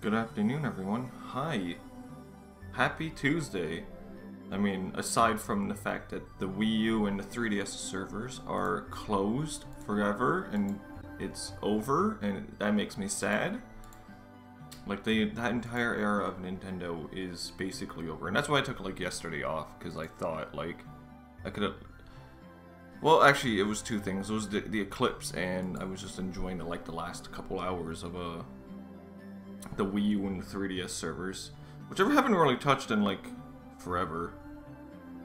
Good afternoon, everyone. Hi. Happy Tuesday. I mean, aside from the fact that the Wii U and the 3DS servers are closed forever and it's over, and that makes me sad. Like, the, that entire era of Nintendo is basically over. And that's why I took, like, yesterday off, because I thought, like, I could have... Well, actually, it was two things. It was the, the Eclipse, and I was just enjoying, the, like, the last couple hours of, uh, the Wii U and the 3DS servers, which I haven't really touched in, like, forever.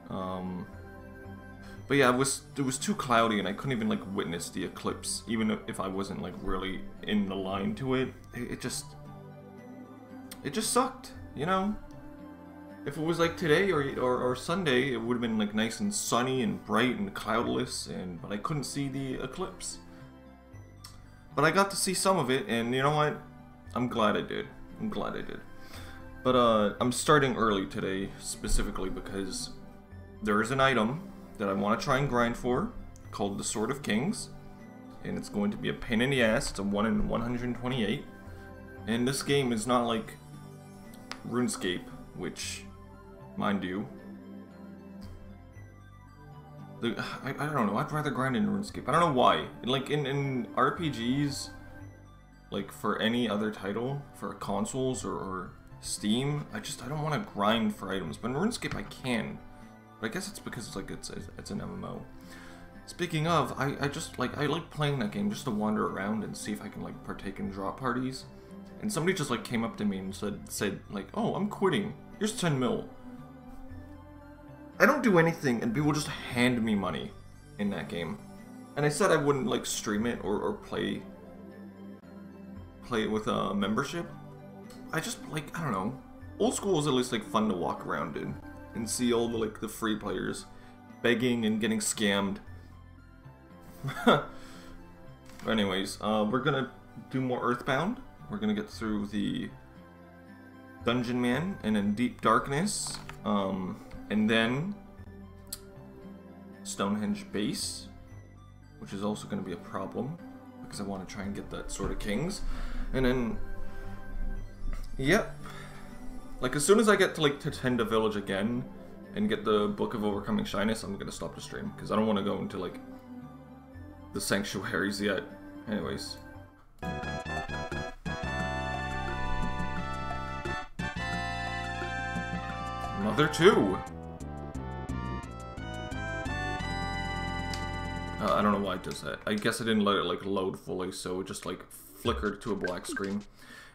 Um... But yeah, it was it was too cloudy and I couldn't even like witness the eclipse, even if I wasn't like really in the line to it. It, it just it just sucked, you know? If it was like today or, or, or Sunday, it would have been like nice and sunny and bright and cloudless, and but I couldn't see the eclipse. But I got to see some of it, and you know what? I'm glad I did. I'm glad I did. But uh, I'm starting early today, specifically because there is an item that I want to try and grind for, called the Sword of Kings. And it's going to be a pain in the ass. It's a 1 in 128. And this game is not like RuneScape, which, mind you, the, I, I don't know, I'd rather grind in RuneScape. I don't know why. Like, in, in RPGs, like, for any other title, for consoles or, or Steam, I just, I don't want to grind for items. But in RuneScape, I can. But I guess it's because it's like, it's, it's an MMO. Speaking of, I, I just, like, I like playing that game just to wander around and see if I can, like, partake in drop parties. And somebody just like came up to me and said, said like, oh, I'm quitting. Here's 10 mil. I don't do anything and people just hand me money in that game. And I said I wouldn't like stream it or, or play play it with a membership. I just like, I don't know. Old school is at least like fun to walk around in and see all the like the free players begging and getting scammed. Anyways, uh, we're gonna do more Earthbound. We're gonna get through the Dungeon Man and in Deep Darkness, um, and then Stonehenge Base, which is also gonna be a problem because I want to try and get that Sword of Kings, and then, yep, like as soon as I get to like the Tenda Village again and get the Book of Overcoming Shyness, I'm gonna stop the stream because I don't want to go into like the sanctuaries yet. Anyways. Mother 2! Uh, I don't know why it does that. I guess I didn't let it like load fully, so it just like flickered to a black screen.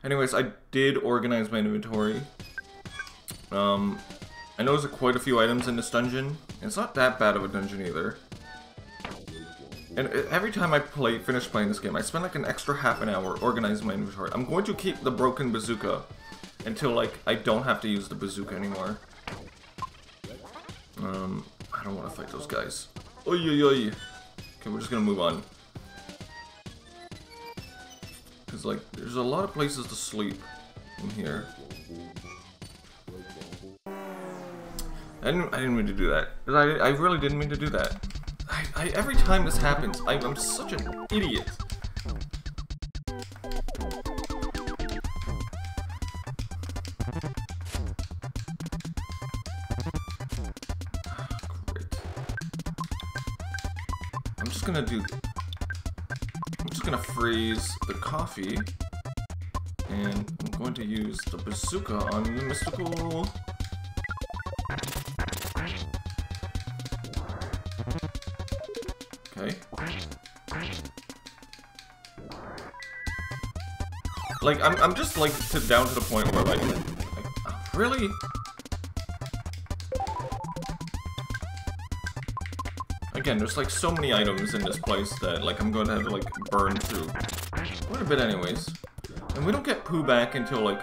Anyways, I did organize my inventory. Um, I know there's quite a few items in this dungeon. It's not that bad of a dungeon either. And every time I play, finish playing this game, I spend like an extra half an hour organizing my inventory. I'm going to keep the broken bazooka until like I don't have to use the bazooka anymore. Um, I don't want to fight those guys. Oy, oy, oy. Okay, we're just gonna move on. Because, like, there's a lot of places to sleep in here. I didn't, I didn't mean to do that. I, I really didn't mean to do that. I, I, every time this happens, I, I'm such an idiot. Ah, I'm just gonna do... Freeze the coffee. And I'm going to use the bazooka on the mystical... Okay. Like, I'm, I'm just, like, to, down to the point where, like, like really? Again, there's like so many items in this place that like I'm going to have to like burn through quite a bit anyways. And we don't get Poo back until like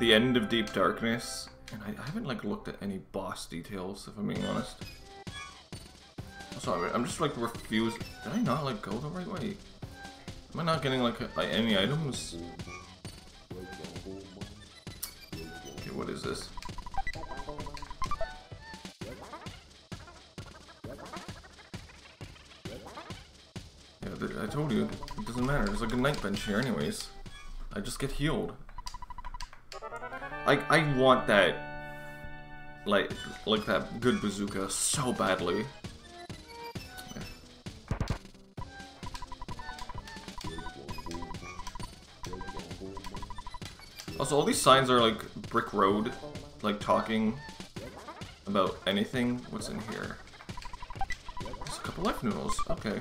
the end of Deep Darkness. And I, I haven't like looked at any boss details, if I'm being honest. Sorry, I'm just like refused. Did I not like go the right way? Am I not getting like any items? Okay, what is this? Told you, it doesn't matter. There's like a night bench here anyways. I just get healed. I I want that like like that good bazooka so badly. Also, all these signs are like brick road, like talking about anything. What's in here? There's a couple life noodles. Okay.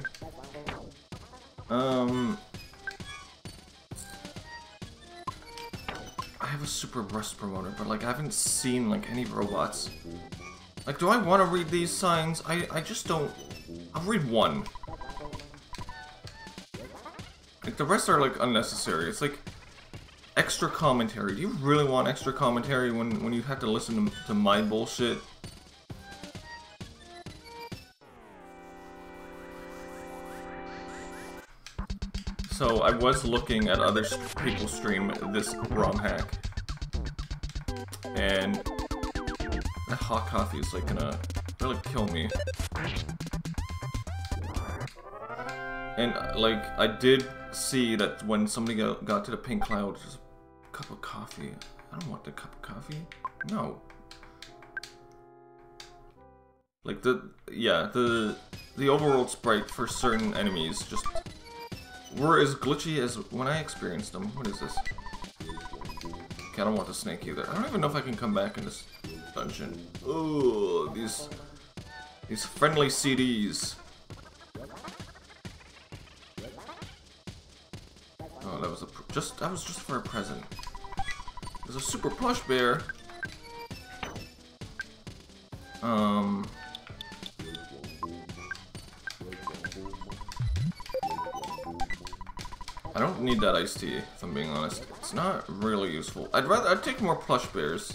Um, I have a super rust promoter, but like I haven't seen like any robots. Like, do I want to read these signs? I I just don't. I'll read one. Like the rest are like unnecessary. It's like extra commentary. Do you really want extra commentary when when you have to listen to, to my bullshit? I was looking at other people stream this ROM hack, and the hot coffee is like gonna really kill me. And like I did see that when somebody got, got to the pink cloud, just a cup of coffee. I don't want the cup of coffee. No. Like the yeah the the overworld sprite for certain enemies just were as glitchy as when I experienced them. What is this? Okay, I don't want the snake either. I don't even know if I can come back in this dungeon. Oh, these these friendly CDs. Oh, that was a just that was just for a present. There's a super plush bear. Um. I don't need that iced tea, if I'm being honest. It's not really useful. I'd rather I'd take more plush bears.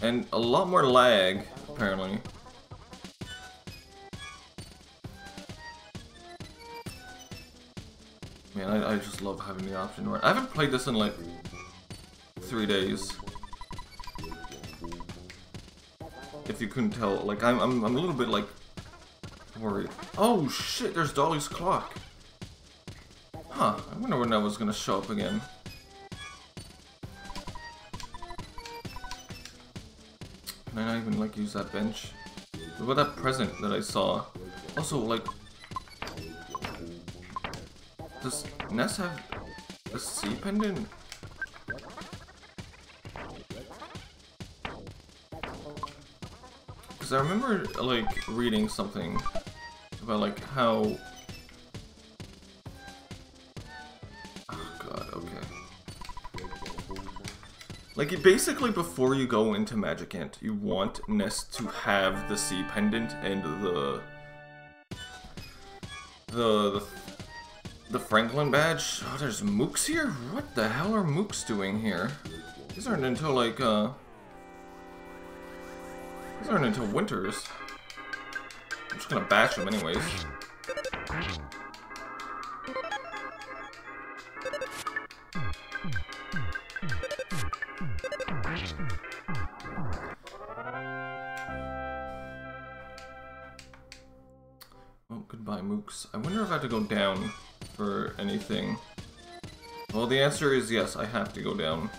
And a lot more lag, apparently. Man, I, I just love having the option I haven't played this in like three days. If you couldn't tell, like I'm I'm I'm a little bit like worried. Oh shit, there's Dali's clock. Huh, I wonder when that was gonna show up again. Can I not even like use that bench? What about that present that I saw? Also, like, does Ness have a sea pendant? Because I remember, like, reading something about, like, how... Like, basically, before you go into Magicant, you want Ness to have the sea pendant and the... The... the the Franklin badge? Oh, there's mooks here? What the hell are mooks doing here? These aren't until like, uh... These aren't until winters. I'm just gonna bash them anyways. Down for anything. Well, the answer is yes, I have to go down.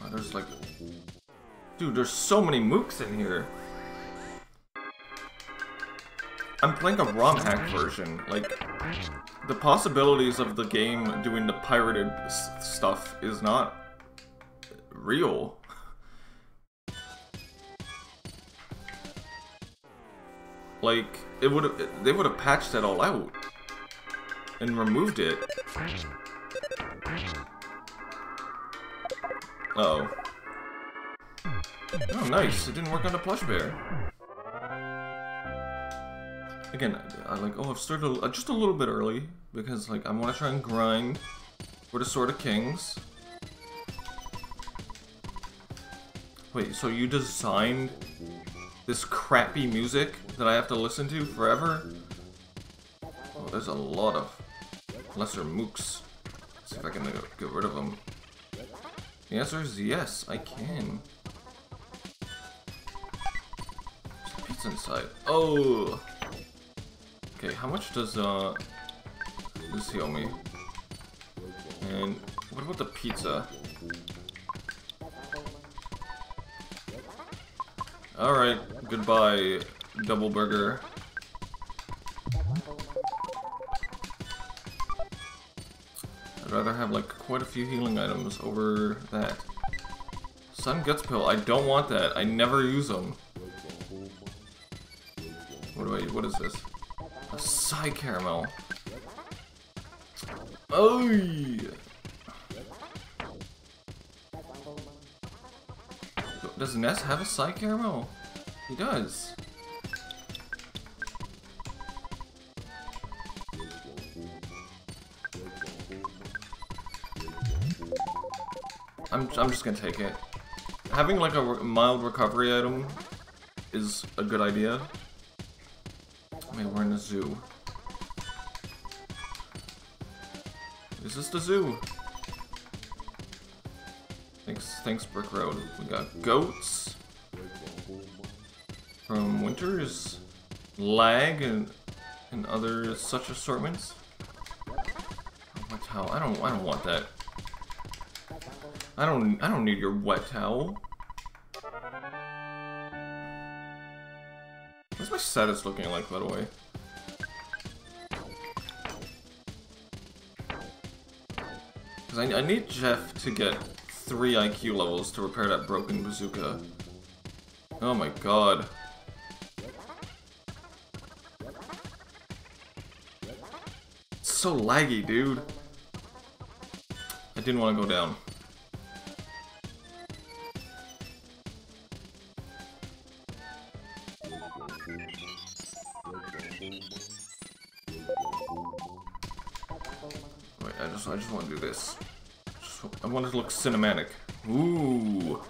Wow, there's like... Dude, there's so many mooks in here. I'm playing a ROM hack version. Like, the possibilities of the game doing the pirated stuff is not real. Like, it would have, they would have patched that all out. And removed it. Uh oh Oh, nice. It didn't work on the plush bear. Again, I like, oh, I've started a, just a little bit early, because, like, I want to try and grind for the Sword of Kings. Wait, so you designed this crappy music that I have to listen to forever? Oh, there's a lot of lesser mooks. Let's see if I can get rid of them. The answer is yes, I can. There's pizza inside. Oh! Okay, how much does, uh, this heal me? And what about the pizza? Alright, goodbye, double burger. I'd rather have like quite a few healing items over that. Sun Guts Pill, I don't want that. I never use them. What do I, what is this? A PSI Caramel. Oh! Does Ness have a PSI Caramel? He does. I'm, I'm just gonna take it. Having like a re mild recovery item is a good idea. I mean, we're in a zoo. Is this the zoo? Thanks, Brick Road. We got goats from Winters, lag, and and other such assortments. Wet towel. I don't. I don't want that. I don't. I don't need your wet towel. What's my status looking like, by the way? Because I, I need Jeff to get three IQ levels to repair that broken bazooka. Oh my god. It's so laggy, dude. I didn't want to go down. Cinematic. Ooh.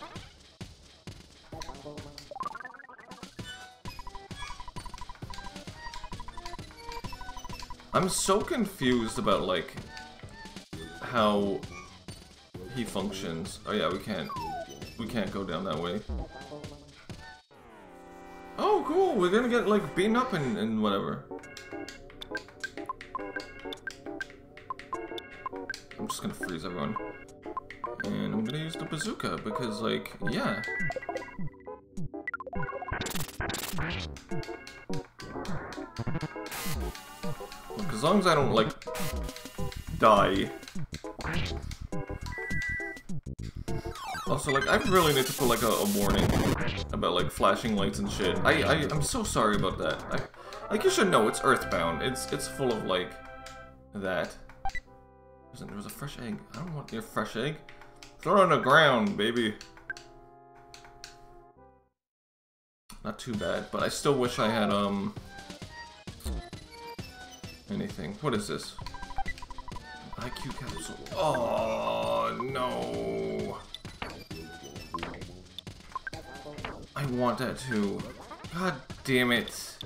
I'm so confused about like how he functions. Oh yeah, we can't we can't go down that way. Oh cool, we're gonna get like beaten up and, and whatever. Bazooka because like, yeah. Look, as long as I don't like die. Also, like, I really need to put like a, a warning about like flashing lights and shit. I, I I'm so sorry about that. I, like you should know it's Earthbound. It's it's full of like that. There was a fresh egg. I don't want your fresh egg. Throw it on the ground, baby. Not too bad, but I still wish I had um anything. What is this? IQ capsule. Oh no. I want that too. God damn it.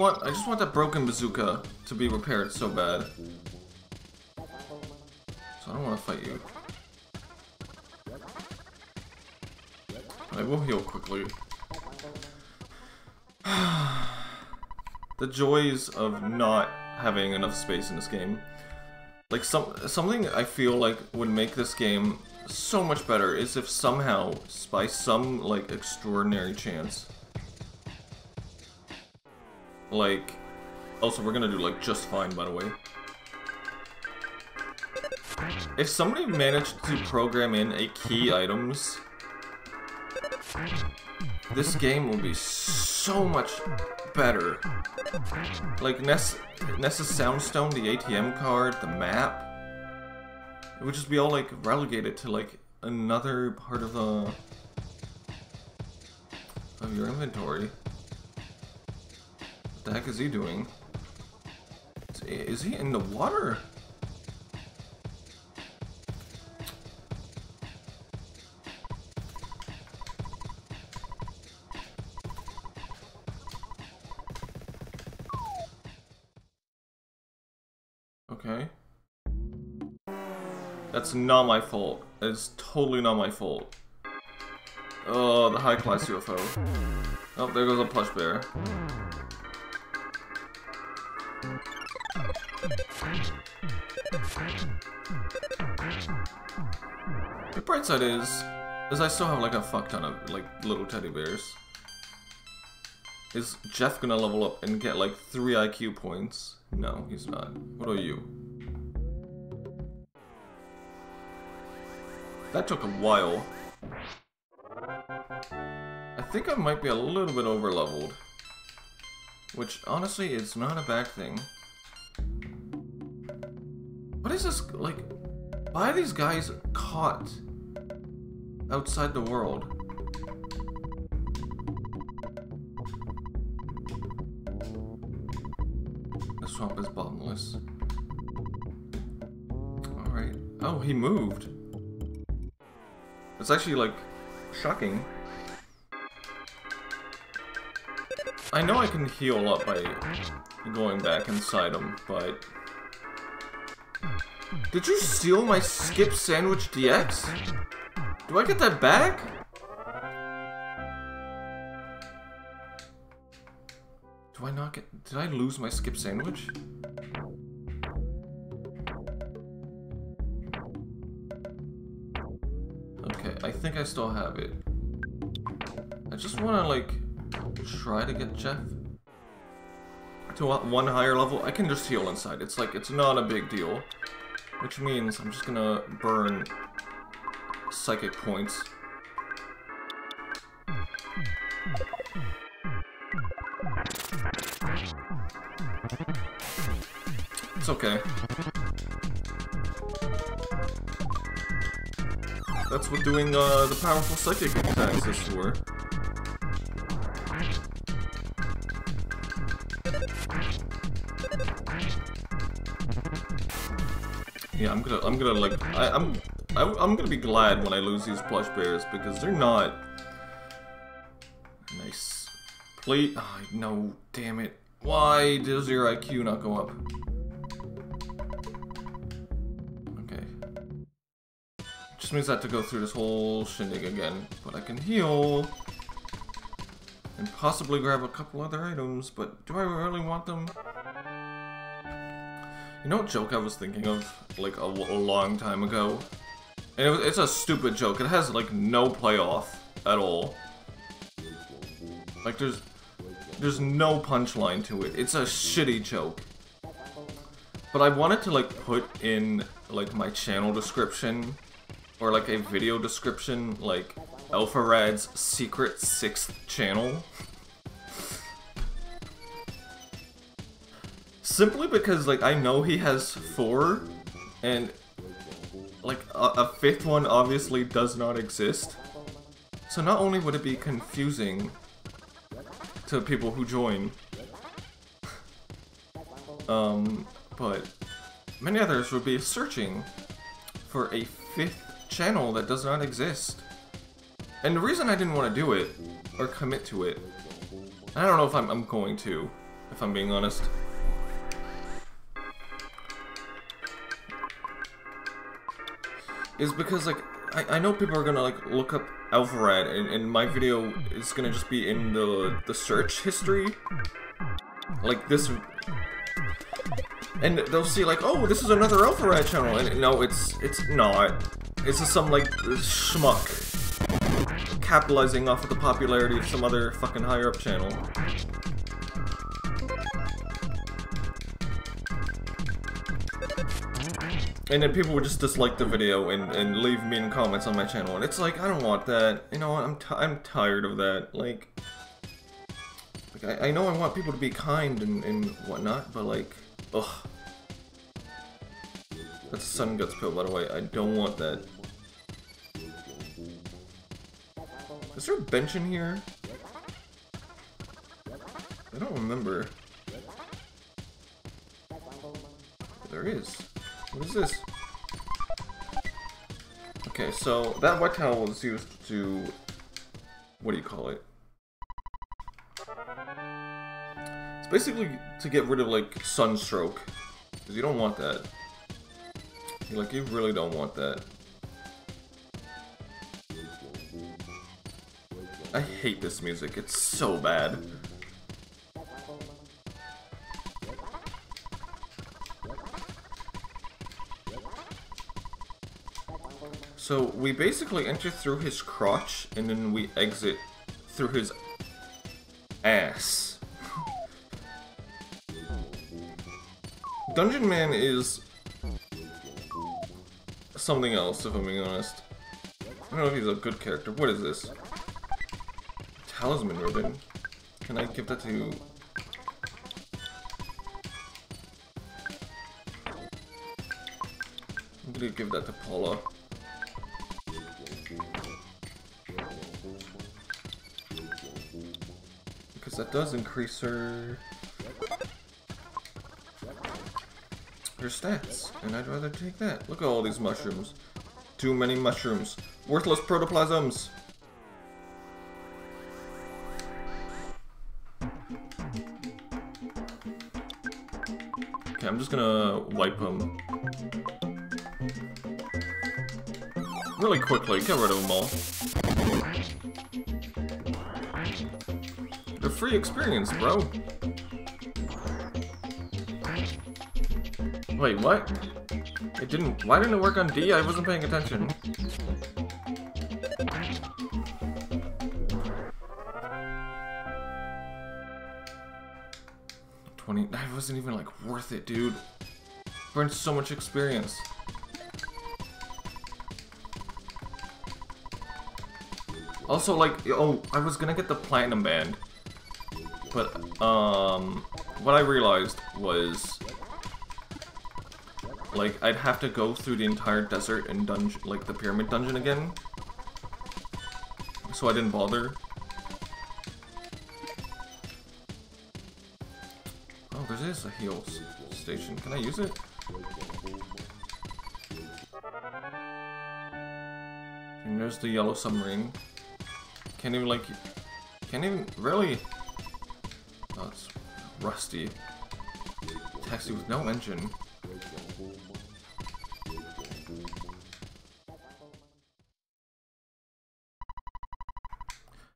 Want I just want that broken bazooka to be repaired so bad. So I don't want to fight you. I will heal quickly. the joys of not having enough space in this game. Like some something I feel like would make this game so much better is if somehow, by some like extraordinary chance, like, also we're gonna do like just fine by the way. If somebody managed to program in a key items, this game will be so much better. Like Ness, Ness's Soundstone, the ATM card, the map. It would just be all like relegated to like another part of the of your inventory. What the heck is he doing? Is, he in the water? Okay. That's not my fault. It's totally not my fault. Oh, the high-class UFO. Oh, there goes a plush bear. The bright side is, is I still have like a fuck ton of like little teddy bears. Is Jeff gonna level up and get like three IQ points? No, he's not. What are you? That took a while. I think I might be a little bit over leveled. Which honestly is not a bad thing. What is this like why are these guys caught outside the world? The swamp is bottomless. Alright. Oh, he moved. It's actually, like, shocking. I know I can heal up by going back inside him, but... Did you steal my Skip Sandwich DX? Do I get that back? Do I not get... Did I lose my skip sandwich? Okay, I think I still have it. I just want to, like, try to get Jeff to one higher level. I can just heal inside. It's like, it's not a big deal. Which means I'm just gonna burn psychic points. It's okay. That's what doing uh, the powerful psychic attacks is for. Yeah, I'm gonna, I'm gonna like, I, I'm, I, am i am gonna be glad when I lose these plush bears because they're not nice. Please, oh, no, damn it. Why does your IQ not go up? Okay. Just means I have to go through this whole shindig again. But I can heal. And possibly grab a couple other items, but do I really want them? You know what joke I was thinking of, like, a, a long time ago? And it, it's a stupid joke. It has, like, no payoff at all. Like, there's there's no punchline to it. It's a shitty joke. But I wanted to like put in like my channel description or like a video description like Alpharad's secret sixth channel. Simply because like I know he has four and like a, a fifth one obviously does not exist. So not only would it be confusing to people who join. um, but many others would be searching for a fifth channel that does not exist. And the reason I didn't want to do it, or commit to it, I don't know if I'm, I'm going to, if I'm being honest. Is because, like, I, I know people are gonna, like, look up Alpharad, and, and my video is gonna just be in the, the search history. Like this... And they'll see like, oh, this is another Alpharad channel, and no, it's it's not. It's just some like schmuck capitalizing off of the popularity of some other fucking higher up channel. And then people would just dislike the video and, and leave mean comments on my channel. And it's like, I don't want that. You know, I'm, I'm tired of that. Like, like I, I know I want people to be kind and, and whatnot, but like, ugh. That's Sun Guts pill, by the way. I don't want that. Is there a bench in here? I don't remember. There is. What is this? Okay, so that white towel was used to... What do you call it? It's basically to get rid of, like, sunstroke. Because you don't want that. You're like, you really don't want that. I hate this music. It's so bad. So we basically enter through his crotch and then we exit through his ass. Dungeon Man is something else, if I'm being honest. I don't know if he's a good character. What is this? Talisman ribbon. Can I give that to... I'm gonna give that to Paula. That does increase her... Her stats, and I'd rather take that. Look at all these mushrooms. Too many mushrooms. Worthless protoplasms! Okay, I'm just gonna wipe them. Really quickly, get rid of them all. Free experience, bro. Wait, what? It didn't- why didn't it work on D? I wasn't paying attention. Twenty- that wasn't even, like, worth it, dude. Burned so much experience. Also, like, oh, I was gonna get the Platinum Band. But, um, what I realized was, like, I'd have to go through the entire desert and dungeon, like, the Pyramid Dungeon again. So I didn't bother. Oh, there is a heals station. Can I use it? And there's the yellow submarine. Can't even, like, can't even, really? Rusty. Taxi with no engine.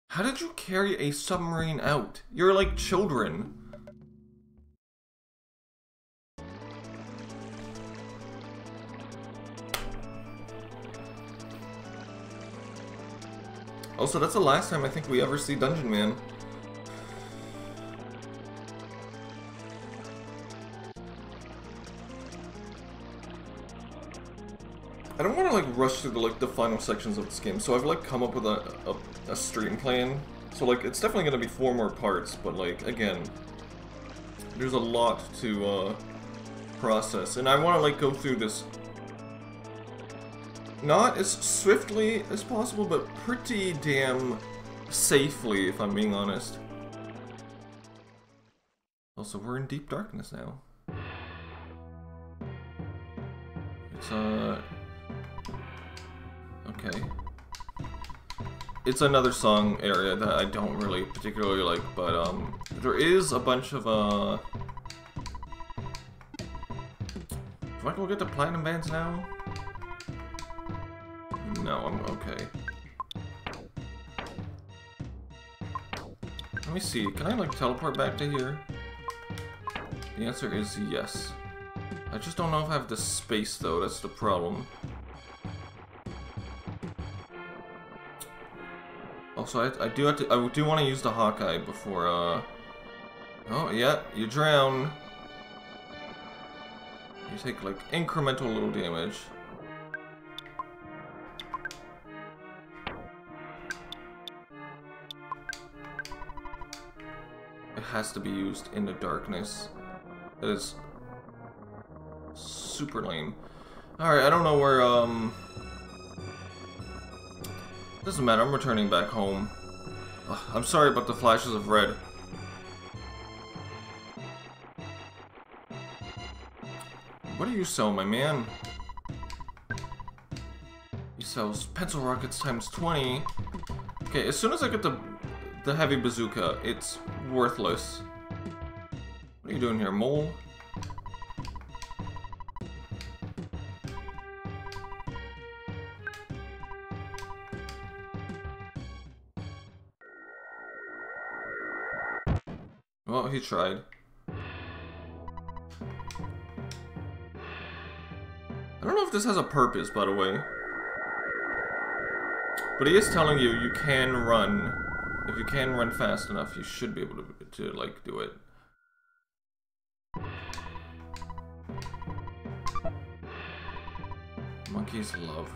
How did you carry a submarine out? You're like children. Also, that's the last time I think we ever see Dungeon Man. To the like the final sections of this game, so I've like come up with a, a, a stream plan. So like it's definitely gonna be four more parts, but like again, there's a lot to uh, process, and I want to like go through this not as swiftly as possible, but pretty damn safely, if I'm being honest. Also, we're in deep darkness now. It's, uh... It's another song area that I don't really particularly like, but, um... There is a bunch of, uh... Do I go get the platinum bands now? No, I'm okay. Let me see, can I like teleport back to here? The answer is yes. I just don't know if I have the space though, that's the problem. Also, I, I do have to, I do want to use the Hawkeye before, uh... Oh, yeah, you drown. You take, like, incremental little damage. It has to be used in the darkness. That is super lame. Alright, I don't know where, um... Doesn't matter, I'm returning back home. Ugh, I'm sorry about the flashes of red. What do you sell, my man? He sells pencil rockets times 20. Okay, as soon as I get the the heavy bazooka, it's worthless. What are you doing here, mole? He tried. I don't know if this has a purpose, by the way. But he is telling you you can run. If you can run fast enough, you should be able to, to like, do it. Monkeys love.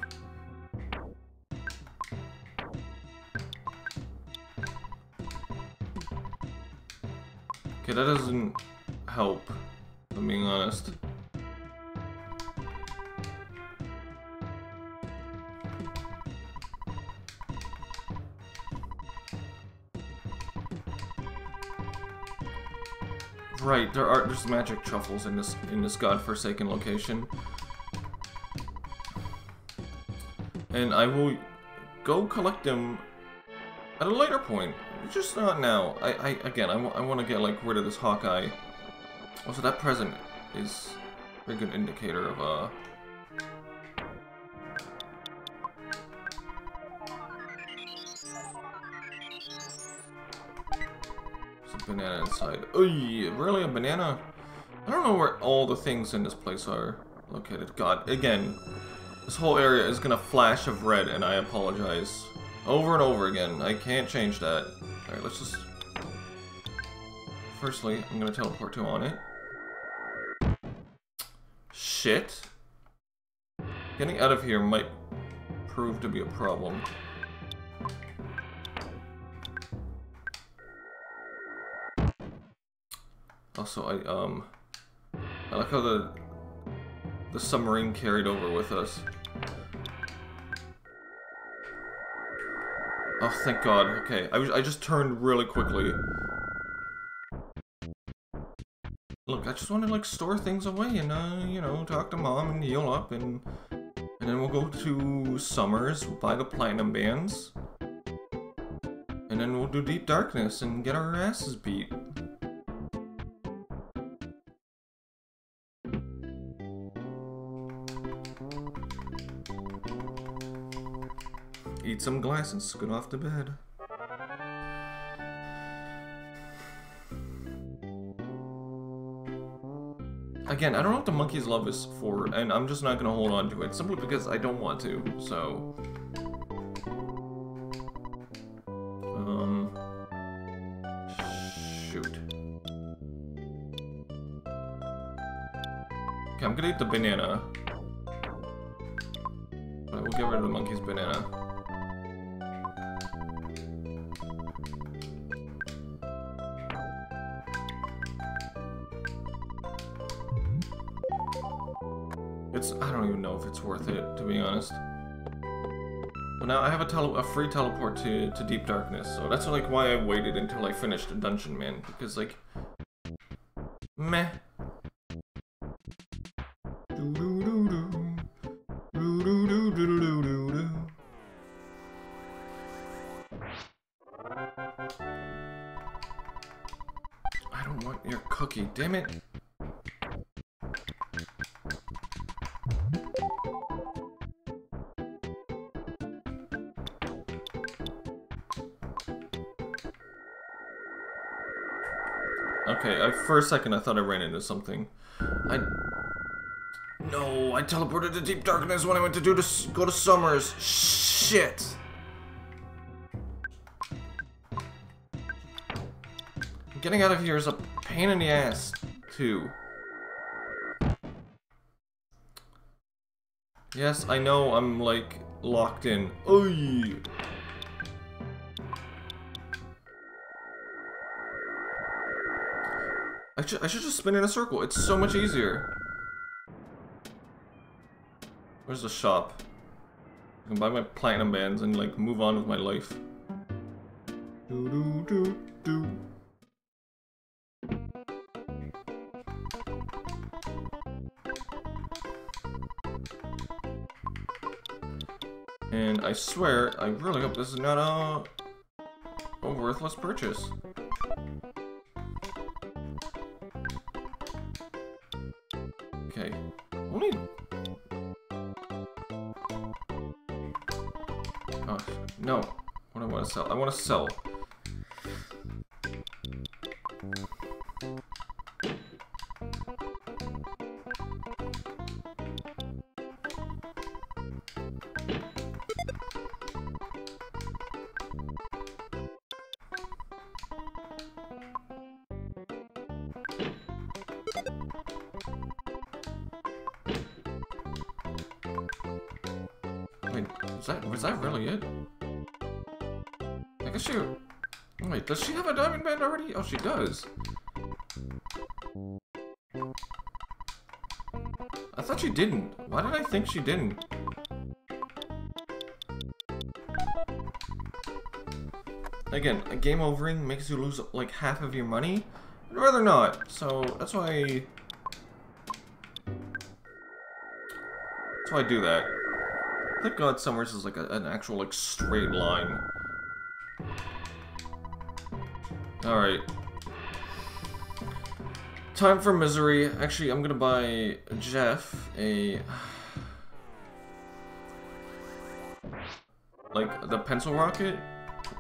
Okay, that doesn't help, I'm being honest. Right, there are there's magic truffles in this in this godforsaken location. And I will go collect them at a later point. Just not now. I, I again, I, I want to get like rid of this Hawkeye. Also, that present is a good indicator of uh. There's a banana inside. Oh, yeah. really a banana? I don't know where all the things in this place are located. God, again, this whole area is gonna flash of red, and I apologize. Over and over again. I can't change that. Alright, let's just... Firstly, I'm gonna teleport to on it. Shit. Getting out of here might prove to be a problem. Also, I, um... I like how the... The submarine carried over with us. Oh, thank God. Okay, I, I just turned really quickly. Look, I just want to, like, store things away and, uh, you know, talk to Mom and heal up and... And then we'll go to Summers, we'll buy the Platinum Bands. And then we'll do Deep Darkness and get our asses beat. Eat some glass and scoot off to bed. Again, I don't know what the monkey's love is for, and I'm just not gonna hold on to it, simply because I don't want to, so... Um... Shoot. Okay, I'm gonna eat the banana. Free teleport to, to Deep Darkness, so that's like why I waited until I finished Dungeon Man, because like... Meh. I don't want your cookie, damn it. For a second I thought I ran into something. I... No, I teleported to Deep Darkness when I went to do to go to Summers. Shit! Getting out of here is a pain in the ass, too. Yes, I know I'm, like, locked in. Oy! I should, I should just spin in a circle. It's so much easier. Where's the shop? I can buy my platinum bands and like move on with my life. Do do do do. And I swear, I really hope this is not a, a worthless purchase. Sell? I want to sell. Does she have a diamond band already? Oh, she does. I thought she didn't. Why did I think she didn't? Again, a game overing makes you lose like half of your money. I'd rather not. So that's why. That's why I do that. Thank God Summers is like a, an actual like straight line. Alright. Time for misery. Actually, I'm gonna buy Jeff a... Like, the pencil rocket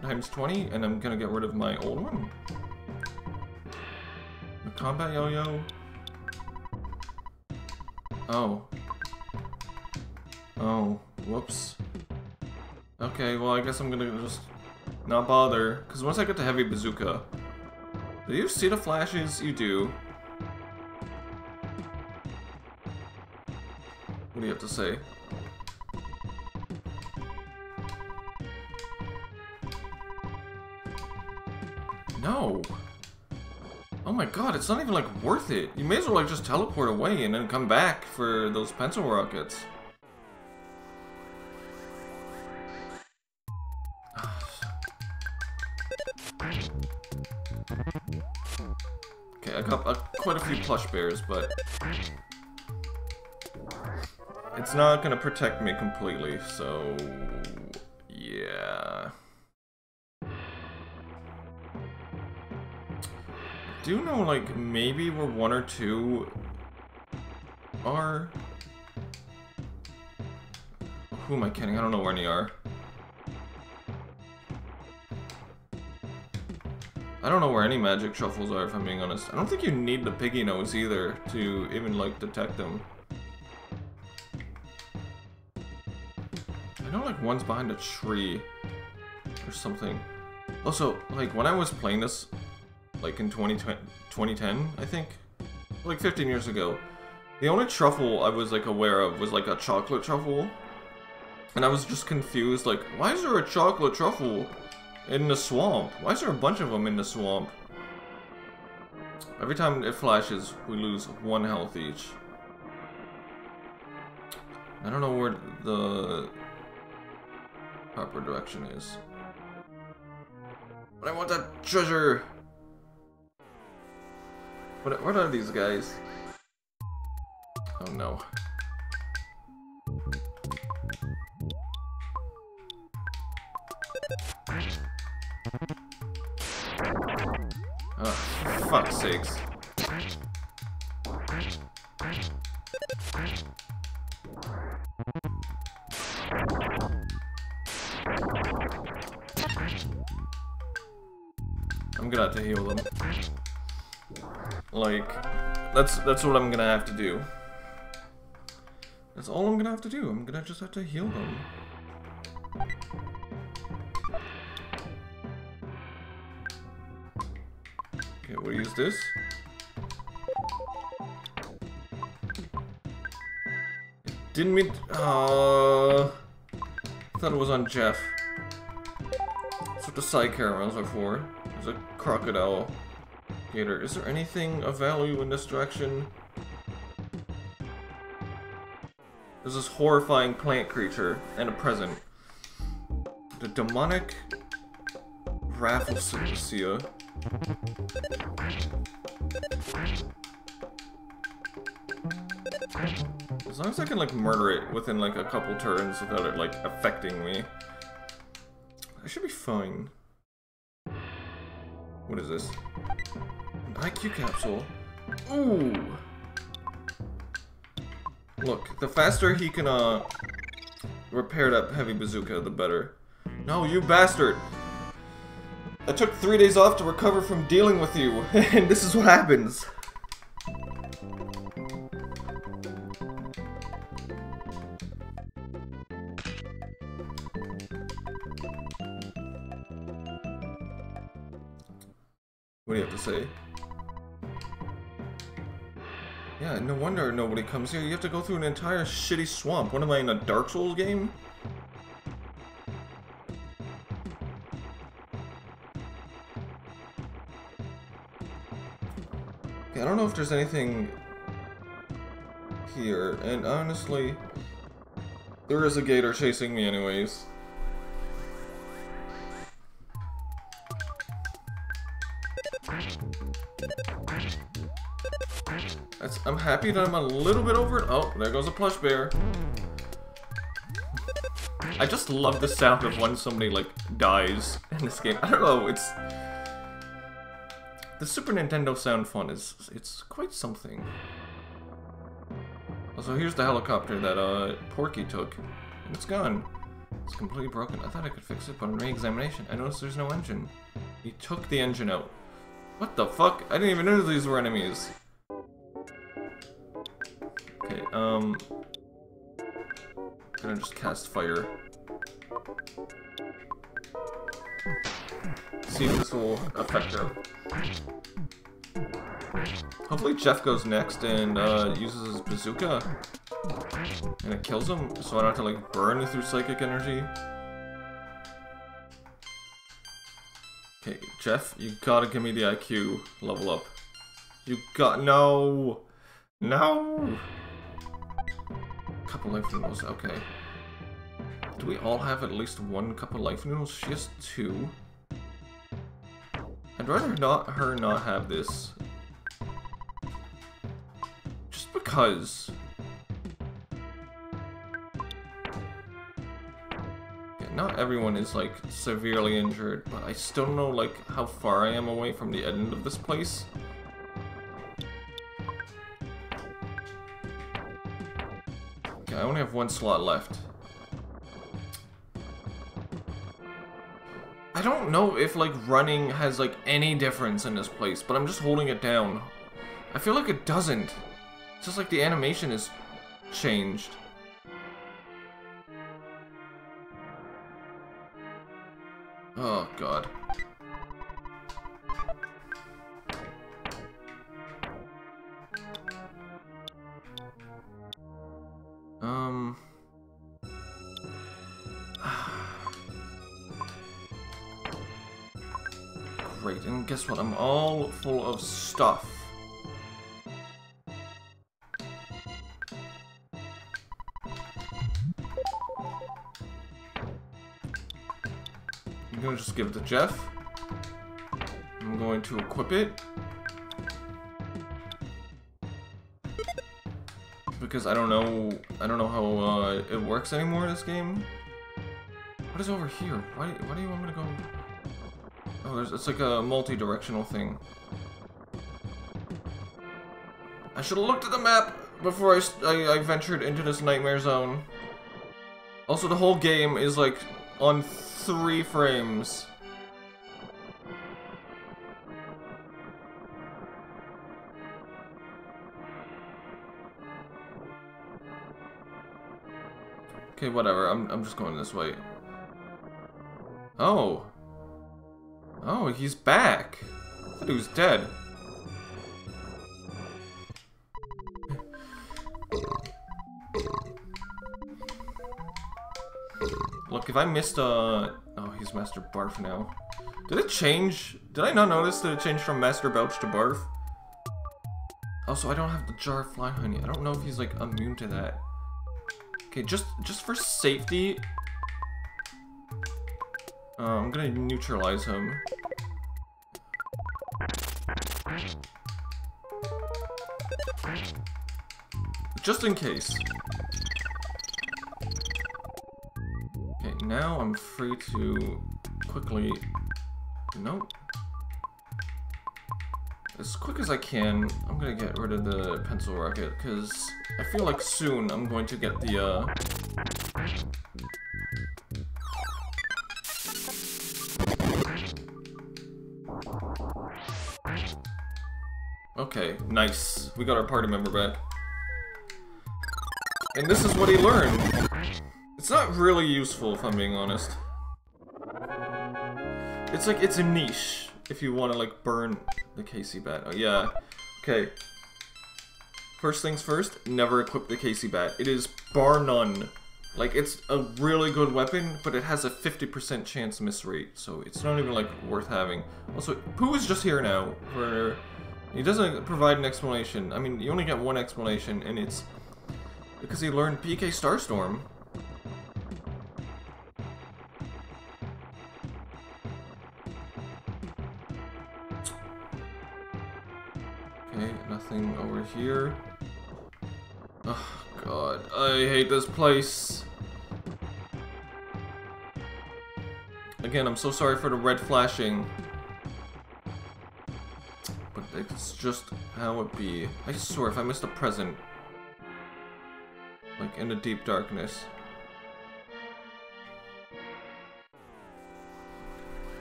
times 20, and I'm gonna get rid of my old one. The combat yo-yo. Oh. Oh, whoops. Okay, well I guess I'm gonna just not bother, because once I get the Heavy Bazooka... Do you see the flashes? You do. What do you have to say? No! Oh my god, it's not even like worth it. You may as well like just teleport away and then come back for those pencil rockets. Few plush bears, but it's not gonna protect me completely, so yeah. Do you know, like, maybe where one or two are? Who am I kidding? I don't know where any are. I don't know where any magic truffles are, if I'm being honest. I don't think you need the piggy nose either to even, like, detect them. I know, like, one's behind a tree or something. Also, like, when I was playing this, like, in 2010, I think, like, 15 years ago, the only truffle I was, like, aware of was, like, a chocolate truffle. And I was just confused, like, why is there a chocolate truffle in the swamp. Why is there a bunch of them in the swamp? Every time it flashes, we lose one health each. I don't know where the proper direction is. But I want that treasure! What, what are these guys? Oh no. Oh, fuck's sakes. I'm gonna have to heal them. Like, that's that's what I'm gonna have to do. That's all I'm gonna have to do. I'm gonna just have to heal them. We'll use this. Didn't mean... Uh, thought it was on Jeff. That's what the side cameras are for. There's a crocodile gator. Is there anything of value in this direction? There's this horrifying plant creature and a present. The demonic Rafflesia. As long as I can, like, murder it within, like, a couple turns without it, like, affecting me. I should be fine. What is this? An IQ capsule. Ooh! Look, the faster he can, uh, repair that heavy bazooka, the better. No, you bastard! I took three days off to recover from dealing with you, and this is what happens. What do you have to say? Yeah, no wonder nobody comes here. You have to go through an entire shitty swamp. What am I in a Dark Souls game? Know if there's anything here, and honestly, there is a gator chasing me anyways. That's, I'm happy that I'm a little bit over it. Oh, there goes a plush bear. I just love the sound of when somebody, like, dies in this game. I don't know, it's... The Super Nintendo sound fun is, it's quite something. Also, here's the helicopter that, uh, Porky took. And it's gone. It's completely broken. I thought I could fix it, but on re-examination, I noticed there's no engine. He took the engine out. What the fuck? I didn't even know these were enemies. Okay, um... I'm gonna just cast fire. See if this will affect her. Hopefully Jeff goes next and uh, uses his bazooka. And it kills him, so I don't have to like burn through psychic energy. Okay, Jeff, you gotta give me the IQ level up. You got- no! No! Couple life noodles, okay. Do we all have at least one cup of life noodles? She has two. I'd rather not her not have this. Just because. Yeah, not everyone is like severely injured, but I still don't know like how far I am away from the end of this place. Okay, I only have one slot left. I don't know if like running has like any difference in this place, but I'm just holding it down. I feel like it doesn't. It's just like the animation is changed. Oh god. Um... Great, and guess what? I'm all full of stuff. I'm gonna just give it to Jeff. I'm going to equip it. Because I don't know, I don't know how uh, it works anymore in this game. What is over here? Why, why do you want me to go? Oh, it's like a multi-directional thing. I should have looked at the map before I, I, I ventured into this nightmare zone. Also, the whole game is like on three frames. Okay, whatever. I'm, I'm just going this way. Oh. Oh, he's back. I thought he was dead. Look, if I missed, a... Oh, he's Master Barf now. Did it change? Did I not notice that it changed from Master Belch to Barf? Also, I don't have the jar of fly honey. I don't know if he's, like, immune to that. Okay, just just for safety, uh, I'm gonna neutralize him. Just in case. Okay, now I'm free to quickly... Nope. As quick as I can, I'm gonna get rid of the pencil rocket, because I feel like soon I'm going to get the, uh... Okay, nice. We got our party member back. And this is what he learned. It's not really useful, if I'm being honest. It's like, it's a niche, if you want to, like, burn the Casey bat. Oh, yeah. Okay. First things first, never equip the Casey bat. It is bar none. Like, it's a really good weapon, but it has a 50% chance miss rate, so it's not even, like, worth having. Also, Poo is just here now for, He doesn't provide an explanation. I mean, you only get one explanation, and it's because he learned PK Starstorm. Okay, nothing over here. Oh, God. I hate this place. Again, I'm so sorry for the red flashing. But it's just how it be. I swear, if I missed a present, like in the deep darkness.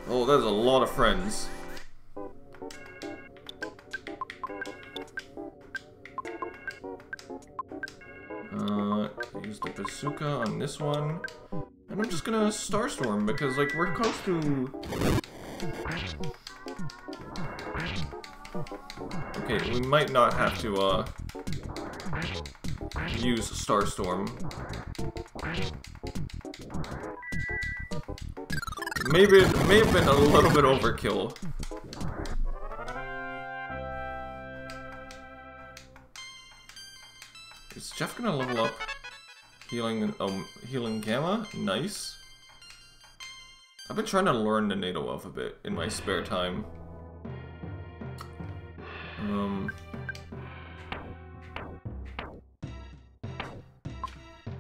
Oh, there's a lot of friends. Uh, use the bazooka on this one. And I'm just gonna Starstorm because, like, we're close to... Okay, we might not have to, uh, use Starstorm. Maybe it may have been a little bit overkill. Is Jeff gonna level up? Healing, um, healing gamma? Nice. I've been trying to learn the NATO alphabet in my spare time. Um...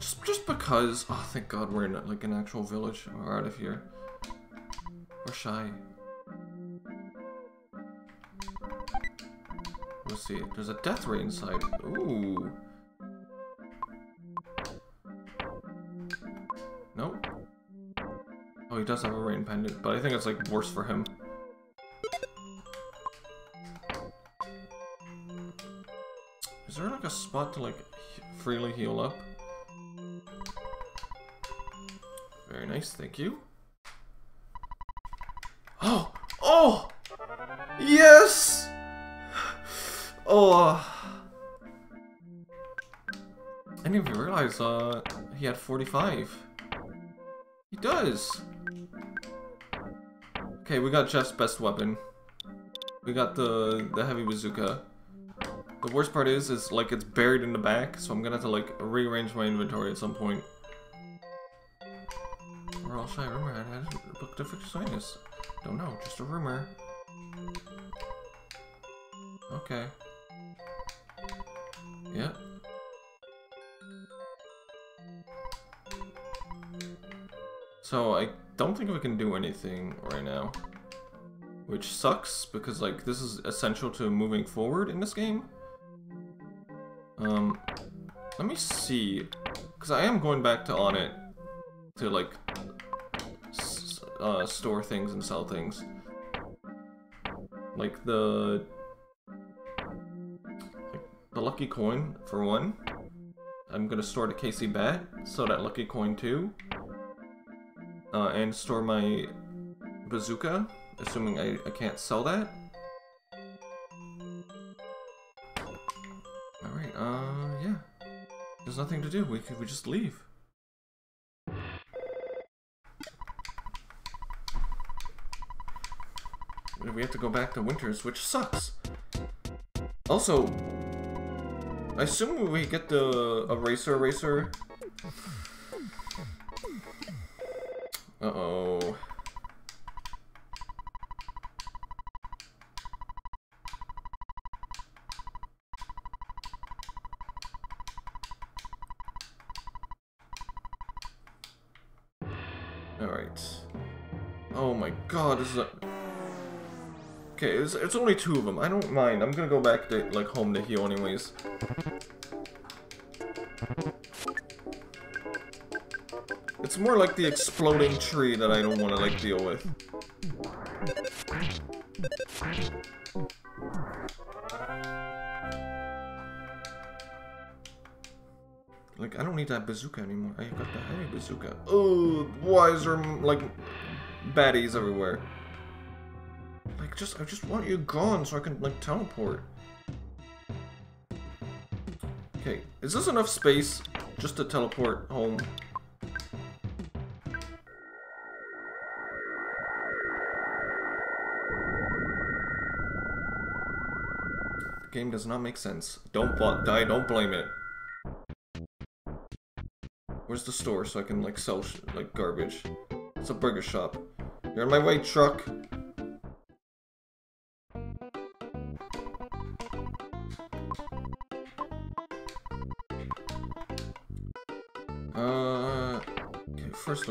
Just, just because... Oh, thank god we're in, like, an actual village. We're out of here. We're shy. Let's see. There's a death ray inside. Ooh. Nope. Oh, he does have a rain pendant, but I think it's like worse for him. Is there like a spot to like freely heal up? Nice, thank you. Oh! Oh! Yes! Oh! I didn't even realize uh, he had 45. He does! Okay, we got Jeff's best weapon. We got the, the heavy bazooka. The worst part is, is like it's buried in the back, so I'm gonna have to like rearrange my inventory at some point. Or else I had a book to fix this. Don't know, just a rumor. Okay. Yeah. So I don't think we can do anything right now. Which sucks, because like this is essential to moving forward in this game. Um, let me see, because I am going back to Onett to like uh, store things and sell things. Like the the lucky coin for one. I'm gonna store the Casey bat, so that lucky coin too. Uh, and store my bazooka, assuming I, I can't sell that. Alright, uh, yeah. There's nothing to do, we could we just leave. We have to go back to Winters, which sucks. Also, I assume we get the eraser eraser. Uh-oh. Okay, it's, it's only two of them. I don't mind. I'm gonna go back to, like, home to heal anyways. It's more like the exploding tree that I don't want to, like, deal with. Like, I don't need that bazooka anymore. I got the heavy bazooka. Oh, why is there, like, baddies everywhere? Just, I just want you gone so I can, like, teleport. Okay, is this enough space just to teleport home? The game does not make sense. Don't die, don't blame it. Where's the store so I can like sell like garbage? It's a burger shop. You're in my way, truck.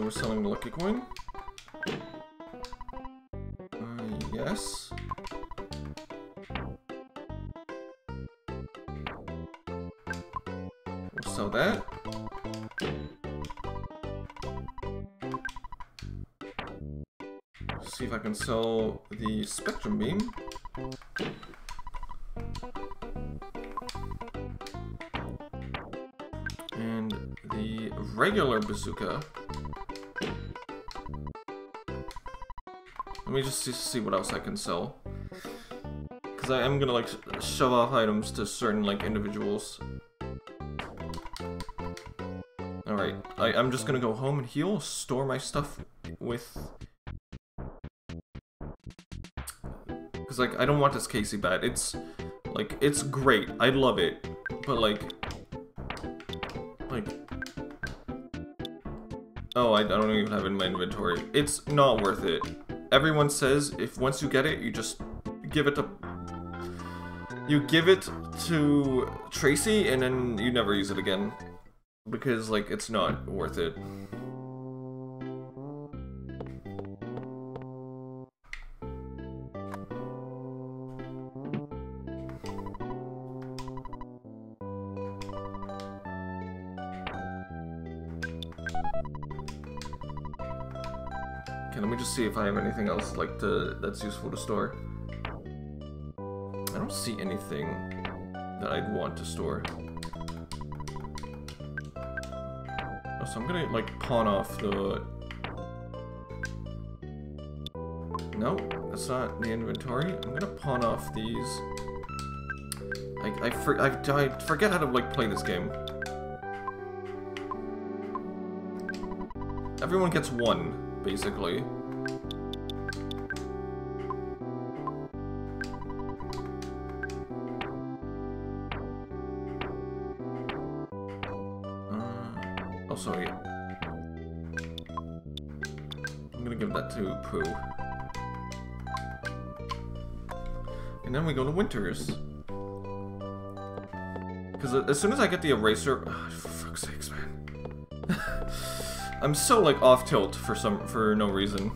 We're selling the lucky coin. Uh, yes. We'll sell that. See if I can sell the Spectrum Beam. And the regular bazooka. Me just see, what else I can sell. Because I am gonna like shove off items to certain like individuals. Alright, I'm just gonna go home and heal, store my stuff with... Because like, I don't want this Casey bat. It's, like, it's great. I love it. But like, like, Oh, I, I don't even have it in my inventory. It's not worth it. Everyone says if once you get it, you just give it to... You give it to Tracy and then you never use it again. Because, like, it's not worth it. If I have anything else like to that's useful to store. I don't see anything that I'd want to store. Oh, so I'm gonna like pawn off the. No, that's not the inventory. I'm gonna pawn off these. I I, for, I, I forget how to like play this game. Everyone gets one, basically. Winters. Because as soon as I get the eraser... Oh, for fuck's sakes, man. I'm so, like, off tilt for some for no reason.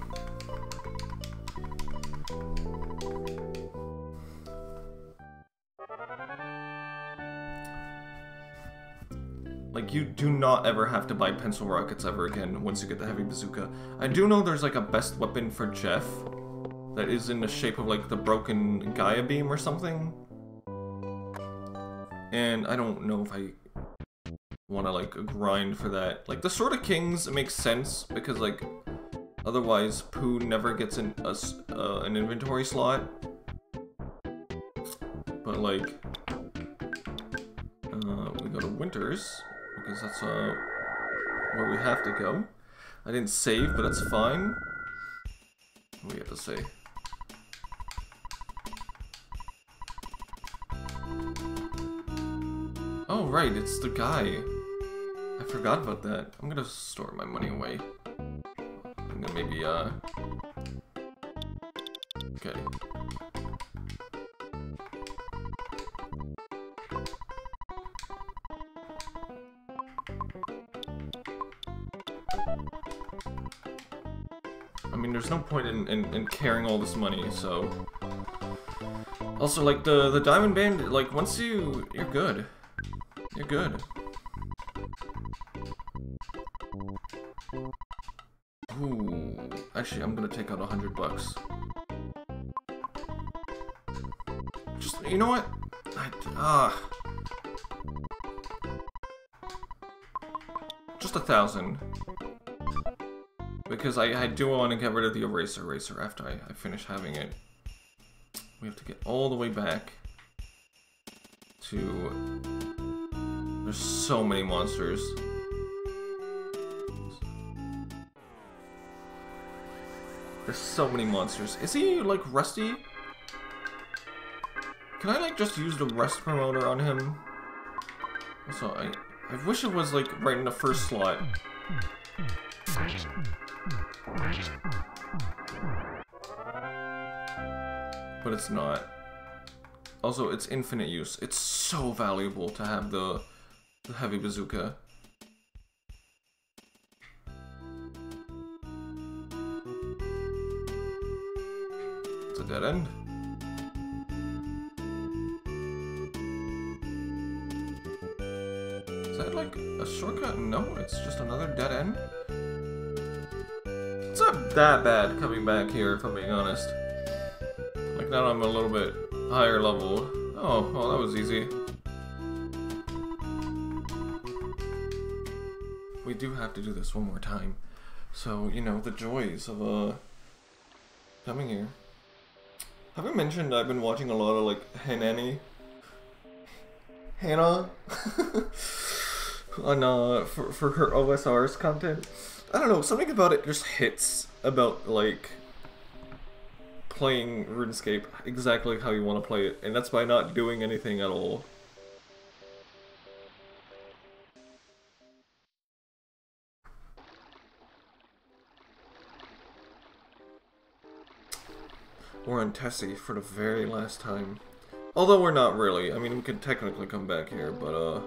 Like, you do not ever have to buy pencil rockets ever again once you get the heavy bazooka. I do know there's like a best weapon for Jeff that is in the shape of like the broken Gaia beam or something. And I don't know if I want to like grind for that. Like the Sword of Kings makes sense because like otherwise Poo never gets an, a, uh, an inventory slot. But like, uh, we go to Winters because that's uh, where we have to go. I didn't save, but that's fine. We have to say? Oh, right, it's the guy. I forgot about that. I'm gonna store my money away. I'm gonna maybe, uh... Okay. I mean, there's no point in, in, in carrying all this money, so... Also, like, the, the Diamond Band, like, once you... You're good. You're good. Ooh. Actually, I'm gonna take out a hundred bucks. Just, you know what? I, ah. Just a thousand because I, I do want to get rid of the eraser racer after I, I finish having it. We have to get all the way back to... There's so many monsters. There's so many monsters. Is he, like, rusty? Can I, like, just use the rust promoter on him? Also, I, I wish it was, like, right in the first slot. But it's not. Also, it's infinite use. It's so valuable to have the, the heavy bazooka. It's a dead end. Is that like a shortcut? No, it's just another dead end. It's not that bad coming back here, if I'm being honest. Like now I'm a little bit higher level. Oh, well, that was easy. We do have to do this one more time. So, you know, the joys of, uh, coming here. Have I mentioned I've been watching a lot of, like, Hanani? Hannah? On, uh, for, for her OSRS content. I don't know, something about it just hits about, like, playing RuneScape exactly how you want to play it, and that's by not doing anything at all. We're on Tessie for the very last time. Although we're not really. I mean, we could technically come back here, but, uh...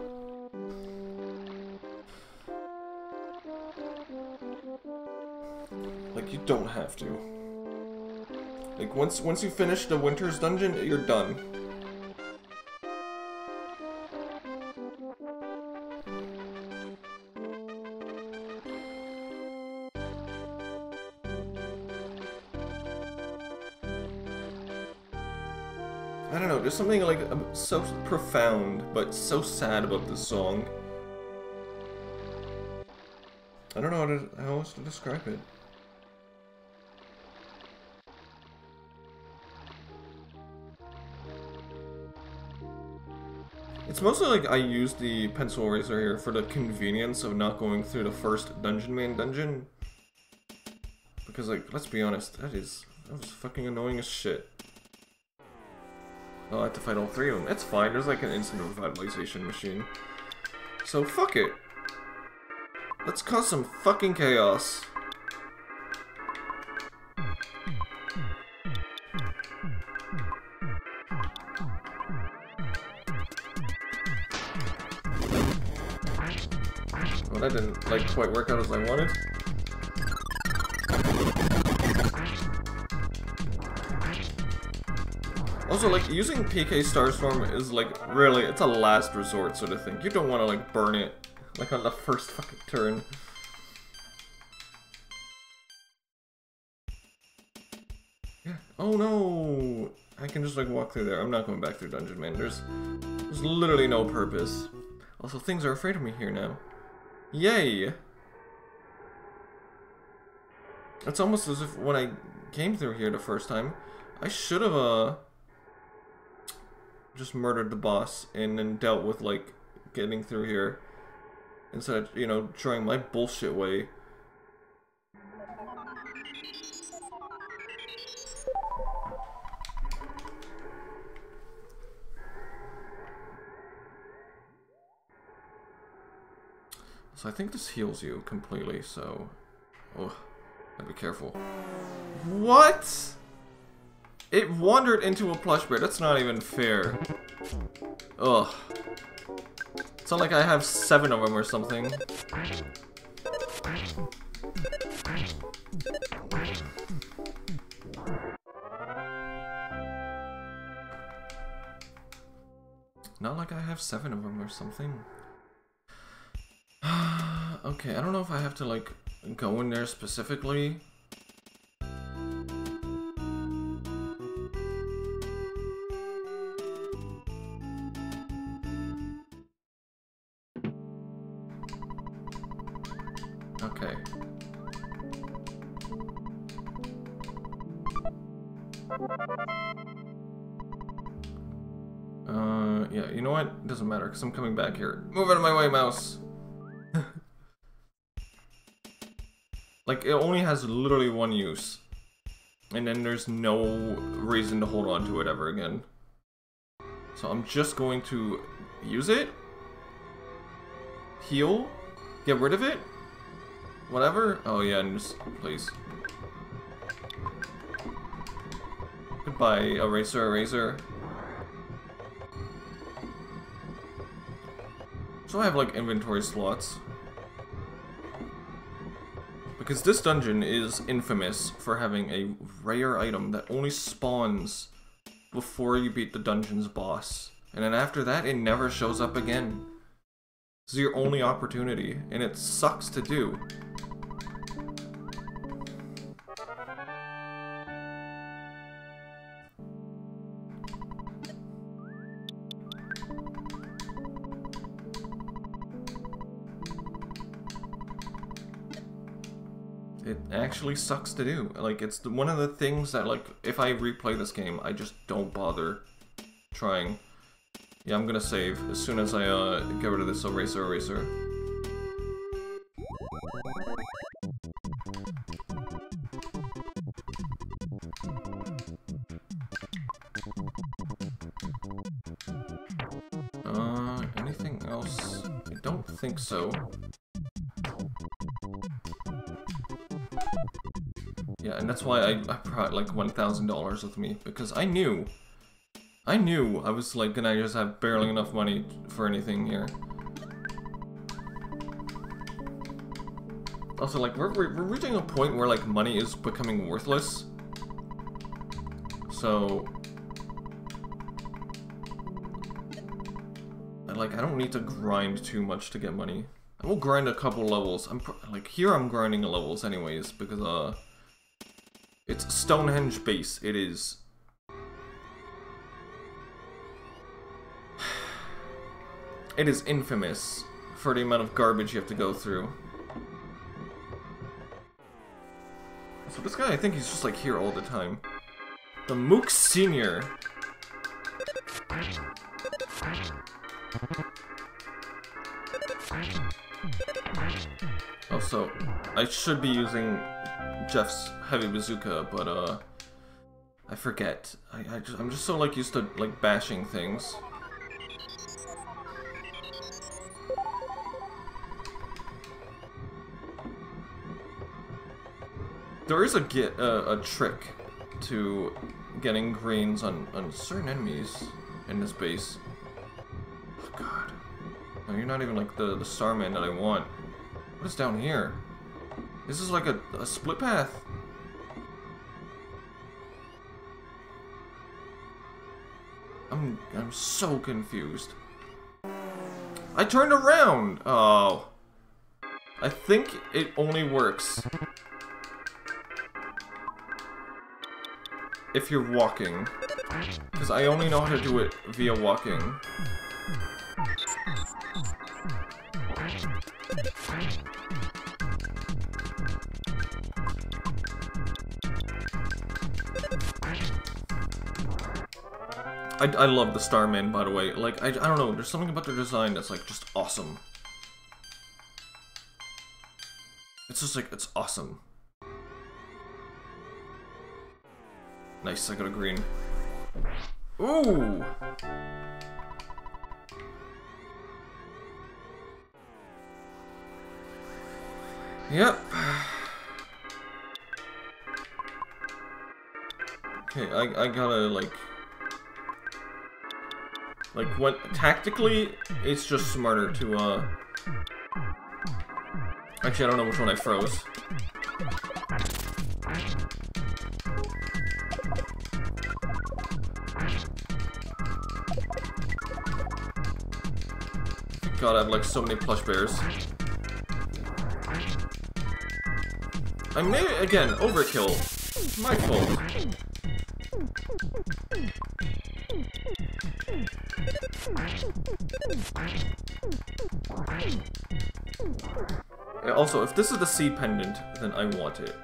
Like, you don't have to. Like once once you finish the Winter's dungeon, you're done. There's something like so profound but so sad about this song. I don't know how, to, how else to describe it. It's mostly like I use the pencil eraser here for the convenience of not going through the first dungeon main dungeon. Because like, let's be honest, that is, that was fucking annoying as shit. I'll have to fight all three of them. It's fine, there's like an instant revitalization machine. So fuck it. Let's cause some fucking chaos. Well, that didn't like quite work out as I wanted. Also, like, using PK Starstorm is, like, really, it's a last resort sort of thing. You don't want to, like, burn it, like, on the first fucking turn. Yeah. Oh no! I can just, like, walk through there. I'm not going back through Dungeon Man. There's, there's literally no purpose. Also, things are afraid of me here now. Yay! It's almost as if when I came through here the first time, I should have, uh, just murdered the boss and then dealt with, like, getting through here. Instead of, you know, trying my bullshit way. So I think this heals you completely, so... Oh, gotta be careful. What? It wandered into a plush bear. That's not even fair. Ugh. It's not like I have seven of them or something. Not like I have seven of them or something. okay, I don't know if I have to, like, go in there specifically. Because I'm coming back here. Move out of my way, mouse! Like, it only has literally one use. And then there's no reason to hold on to it ever again. So I'm just going to use it. Heal. Get rid of it. Whatever. Oh yeah, and just please. Goodbye, eraser, eraser. So I have like inventory slots. Because this dungeon is infamous for having a rare item that only spawns before you beat the dungeon's boss. And then after that, it never shows up again. This is your only opportunity, and it sucks to do. Actually sucks to do. Like, it's the, one of the things that, like, if I replay this game, I just don't bother trying. Yeah, I'm gonna save as soon as I, uh, get rid of this eraser eraser. Uh, anything else? I don't think so. That's why I, I brought like $1,000 with me, because I knew. I knew I was like gonna just have barely enough money for anything here. Also, like, we're, we're reaching a point where, like, money is becoming worthless. So... Like, I don't need to grind too much to get money. I will grind a couple levels. I'm like, here I'm grinding levels anyways, because, uh... It's Stonehenge base, it is. It is infamous for the amount of garbage you have to go through. So this guy, I think he's just like here all the time. The Mook Senior. Oh, also, I should be using Jeff's heavy bazooka, but uh, I forget. I, I just, I'm just so like used to like bashing things. There is a get uh, a trick to getting greens on on certain enemies in this base. Oh god. No, you're not even like the the Starman that I want. What is down here? This is like a, a split path. I'm I'm so confused. I turned around. Oh. I think it only works if you're walking. Because I only know how to do it via walking. I, I love the Starman, by the way. Like, I, I don't know, there's something about their design that's, like, just awesome. It's just, like, it's awesome. Nice, I got a green. Ooh! Yep. Okay, I, I gotta, like... Like, what, tactically, it's just smarter to, uh... Actually, I don't know which one I froze. God, I have like so many plush bears. I may, again, overkill. My fault. Also, if this is the Sea pendant, then I want it.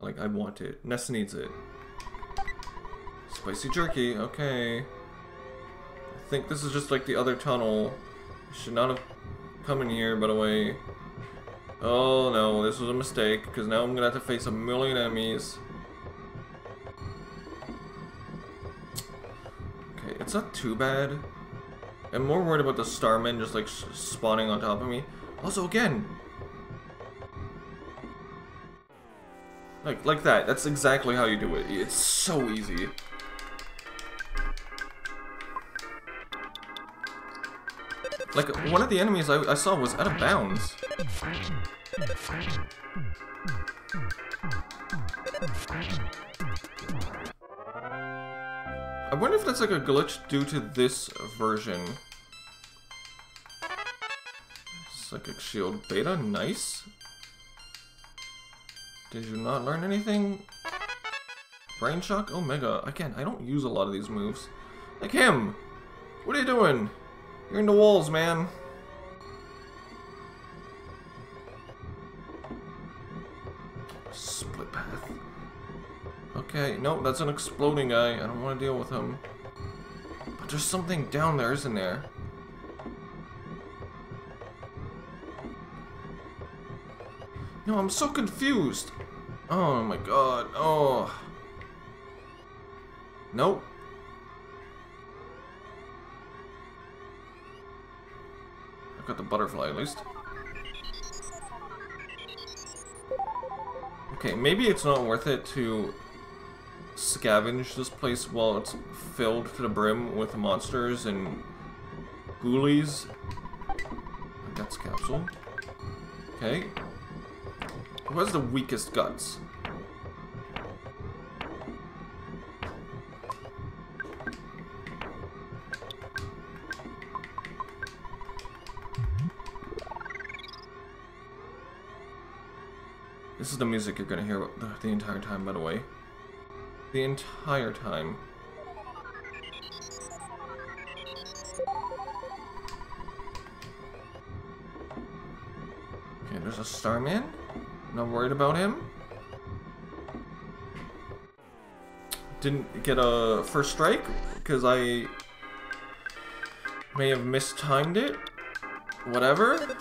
Like, I want it. Ness needs it. Spicy jerky, okay. I think this is just like the other tunnel. Should not have come in here, by the way. Oh no, this was a mistake, because now I'm gonna have to face a million enemies. Okay, it's it's not too bad. I'm more worried about the Starmen just like spawning on top of me. Also, again, like like that. That's exactly how you do it. It's so easy. Like, one of the enemies I, I saw was out of bounds. I wonder if that's like a glitch due to this version. Psychic Shield Beta, nice. Did you not learn anything? Brain Shock Omega. Again, I don't use a lot of these moves. Like him! What are you doing? You're in the walls, man. Okay, no, that's an exploding guy. I don't want to deal with him. But there's something down there, isn't there? No, I'm so confused. Oh my god. Oh. Nope. I got the butterfly at least. Okay, maybe it's not worth it to scavenge this place while it's filled to the brim with monsters and ghoulies. Guts capsule. Okay. Who has the weakest guts? This is the music you're gonna hear the, the entire time, by the way. The entire time. Okay, there's a Starman. Not worried about him. Didn't get a first strike because I may have mistimed it. Whatever.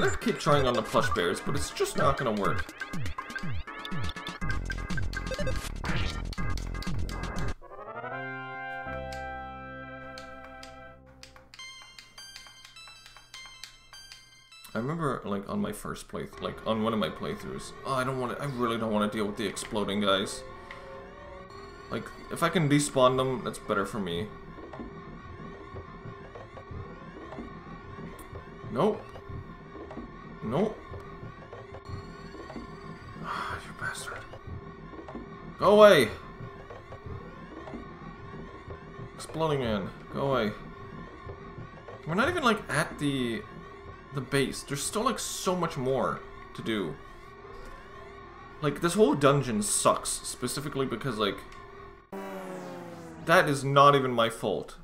Gonna keep trying on the plush bears, but it's just not gonna work. I remember, like, on my first play, like, on one of my playthroughs, oh, I don't want to, I really don't want to deal with the exploding guys. Like, if I can despawn them, that's better for me. Nope. Nope. Base. There's still like so much more to do. Like this whole dungeon sucks specifically because like that is not even my fault.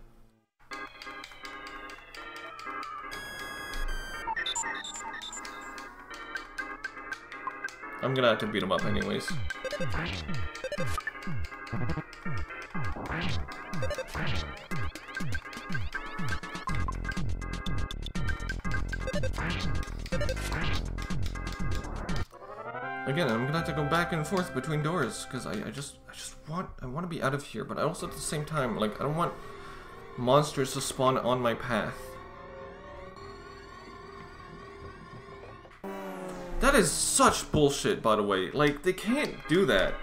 I'm gonna have to beat him up anyways. Have to go back and forth between doors because I, I just I just want I want to be out of here, but I also at the same time like I don't want monsters to spawn on my path. That is such bullshit, by the way. Like, they can't do that.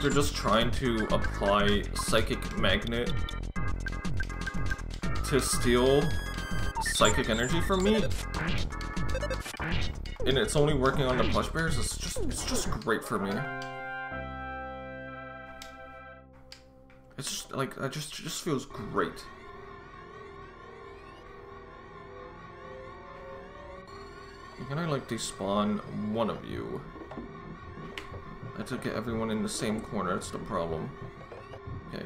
Like, they're just trying to apply Psychic Magnet to steal psychic energy from me, and it's only working on the plush bears, it's just it's just great for me. It's just like it just just feels great. Can I like despawn one of you? I have to get everyone in the same corner, that's the problem. Okay.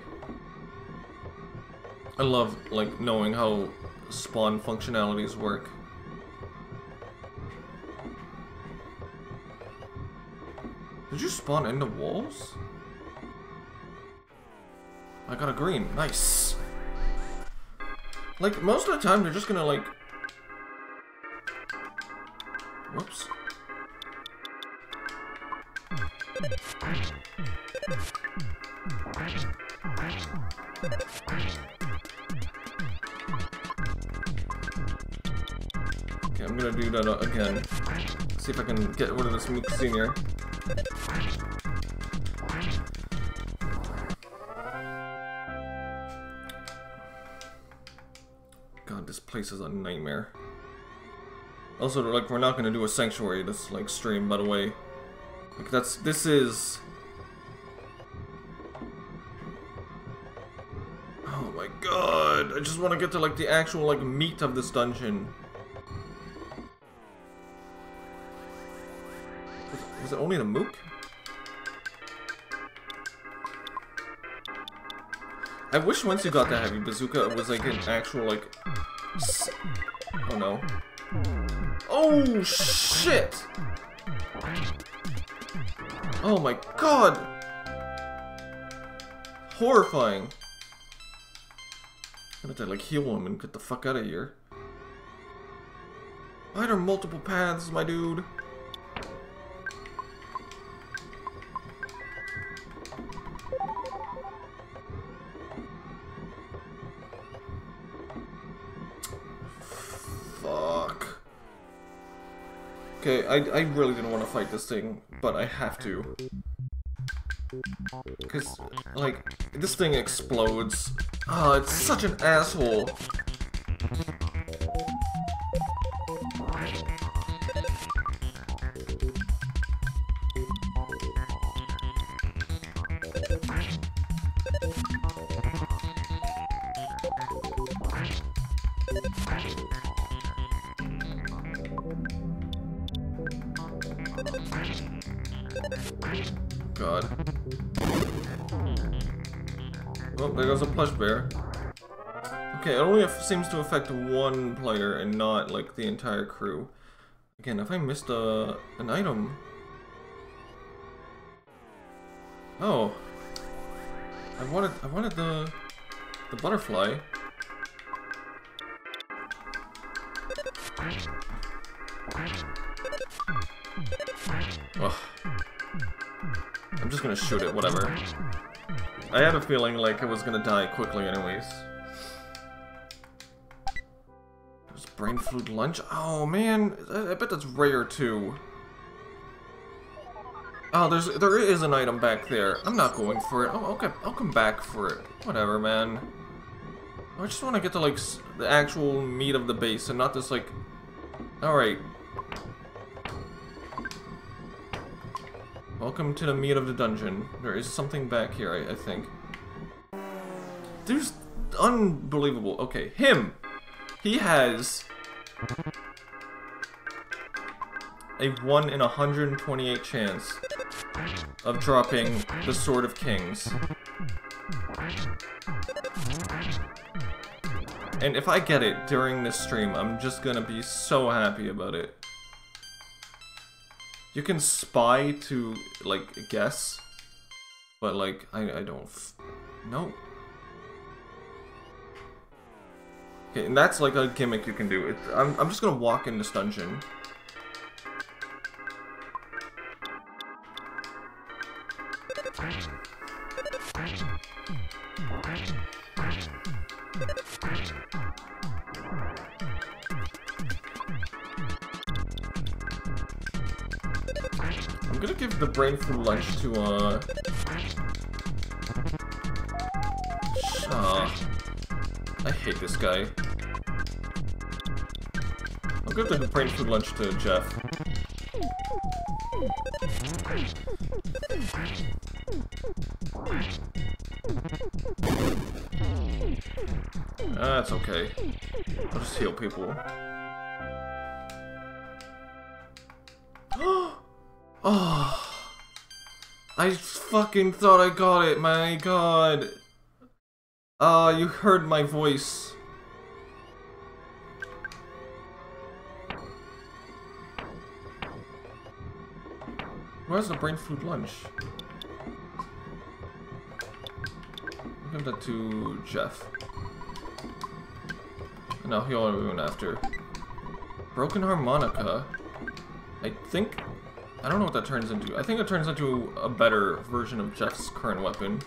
I love, like, knowing how spawn functionalities work. Did you spawn into walls? I got a green. Nice. Like, most of the time, they're just gonna, like... Whoops. See if I can get rid of this Mook Senior. God, this place is a nightmare. Also, like, we're not gonna do a sanctuary this like stream, by the way. Like, that's this is. Oh my god! I just want to get to like the actual like meat of this dungeon. Was it only the mook? I wish once you got the heavy bazooka, it was like an actual like. oh no. Oh shit! Oh my god! Horrifying. I'm gonna to like heal him and get the fuck out of here. Why are there multiple paths, my dude? Okay, I, I really didn't want to fight this thing, but I have to. Because, like, this thing explodes. Oh, it's such an asshole. Seems to affect one player and not, like, the entire crew. Again, if I missed a, uh, an item... Oh. I wanted, I wanted the, the butterfly. Ugh. I'm just gonna shoot it, whatever. I had a feeling like it was gonna die quickly anyways. Brain food lunch? Oh man, I, bet that's rare too. Oh, there's there is an item back there. I'm not going for it. Oh, okay, I'll come back for it. Whatever, man. I just want to get to like the actual meat of the base and not this like. All right, Welcome to the meat of the dungeon. There is something back here, I, I think. There's unbelievable. Okay, him. He has a 1 in 128 chance of dropping the Sword of Kings. And if I get it during this stream, I'm just gonna be so happy about it. You can spy to, like, guess. But, like, I, I don't... no. Okay, and that's, like, a gimmick you can do. It, I'm, I'm just gonna walk in this dungeon. I'm gonna give the brain food lunch to, uh... Uh, I hate this guy. Give the brain food lunch to Jeff. That's okay. I'll just heal people. Oh. I fucking thought I got it, my god. Ah, uh, you heard my voice. Who has the brain food lunch? I'll Give that to Jeff. No, he'll ruin after. Broken harmonica. I think... I don't know what that turns into. I think it turns into a better version of Jeff's current weapon.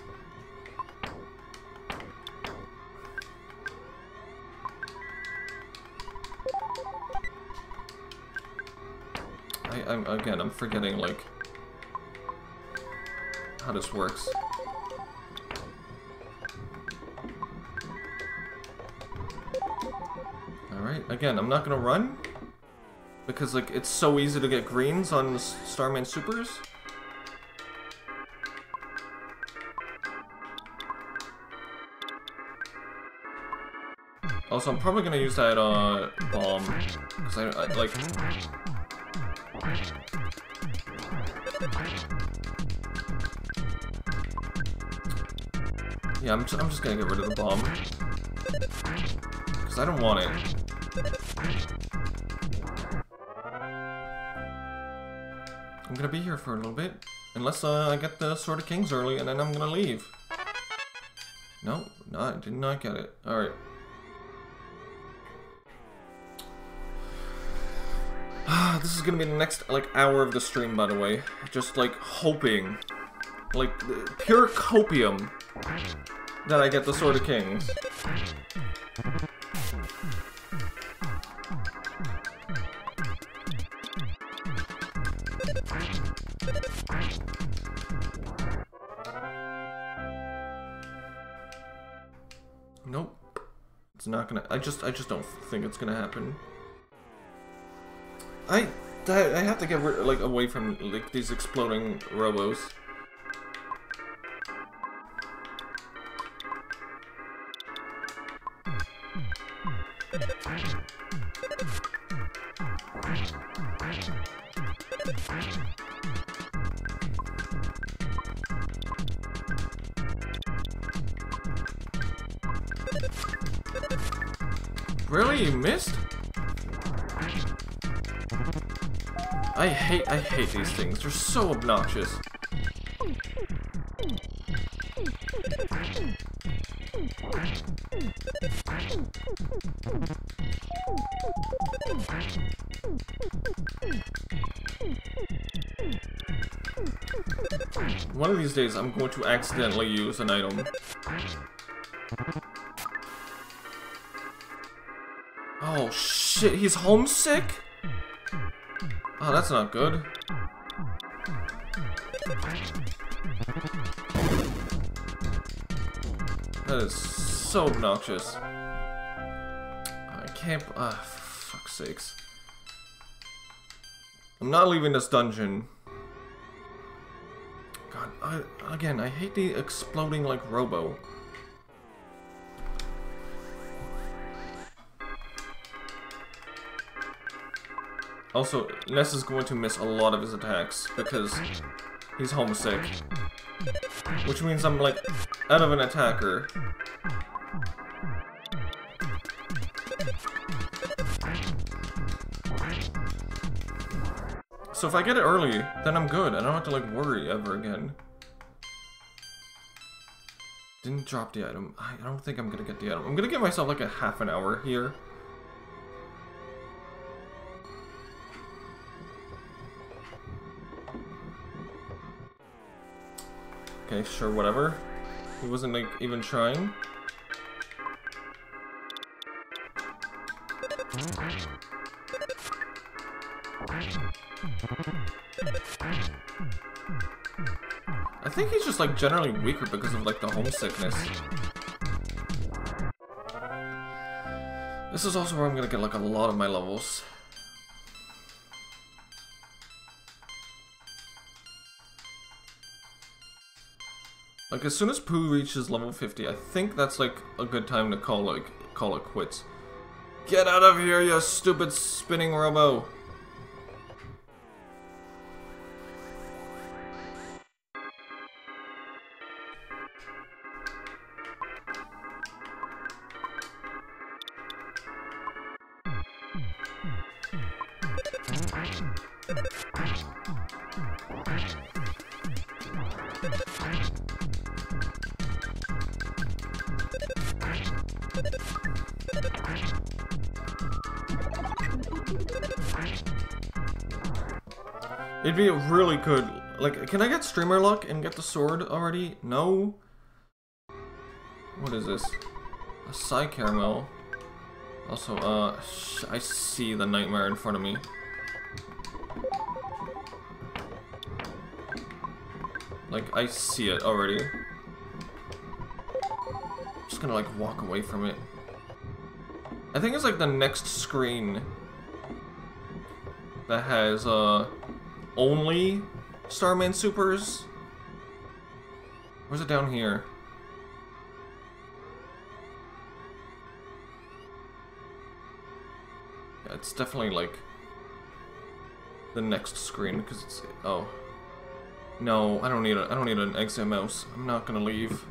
I, I'm, again, I'm forgetting, like, how this works. Alright, again, I'm not gonna run. Because, like, it's so easy to get greens on Starman Supers. Also, I'm probably gonna use that, uh, bomb. Because I, I, like... Yeah, I'm, I'm just gonna get rid of the bomb. Because I don't want it. I'm gonna be here for a little bit. Unless uh, I get the Sword of Kings early, and then I'm gonna leave. No, no, I did not get it. Alright. this is gonna be the next, like, hour of the stream, by the way. Just, like, hoping. Like, pure copium that I get the Sword of Kings. Nope. It's not gonna. I just, I just don't think it's gonna happen. I, I have to get like away from like these exploding robos. Hate I hate these things. They're so obnoxious. One of these days I'm going to accidentally use an item. Oh shit, he's homesick? Oh, that's not good. That is so obnoxious. I can't... Ah, for fuck's sakes. I'm not leaving this dungeon. God, I, again, I hate the exploding like robo. Also, Ness is going to miss a lot of his attacks because he's homesick. Which means I'm, like, out of an attacker. So if I get it early, then I'm good. I don't have to, like, worry ever again. Didn't drop the item. I don't think I'm gonna get the item. I'm gonna give myself, like, a half an hour here. Okay, sure, whatever. He wasn't like even trying. I think he's just like generally weaker because of like the homesickness. This is also where I'm gonna get like a lot of my levels. Like, as soon as Poo reaches level 50, I think that's, like, a good time to call, like, call it quits. Get out of here, you stupid spinning robo! Good. Like, can I get streamer luck and get the sword already? No. What is this? A PSI Caramel. Also, uh, I see the nightmare in front of me. Like, I see it already. I'm just gonna, like, walk away from it. I think it's, like, the next screen that has, uh, only Starman Supers. Where's it down here? Yeah, it's definitely, like, the next screen, because it's... Oh. No, I don't need a I don't need an exit mouse. I'm not gonna leave.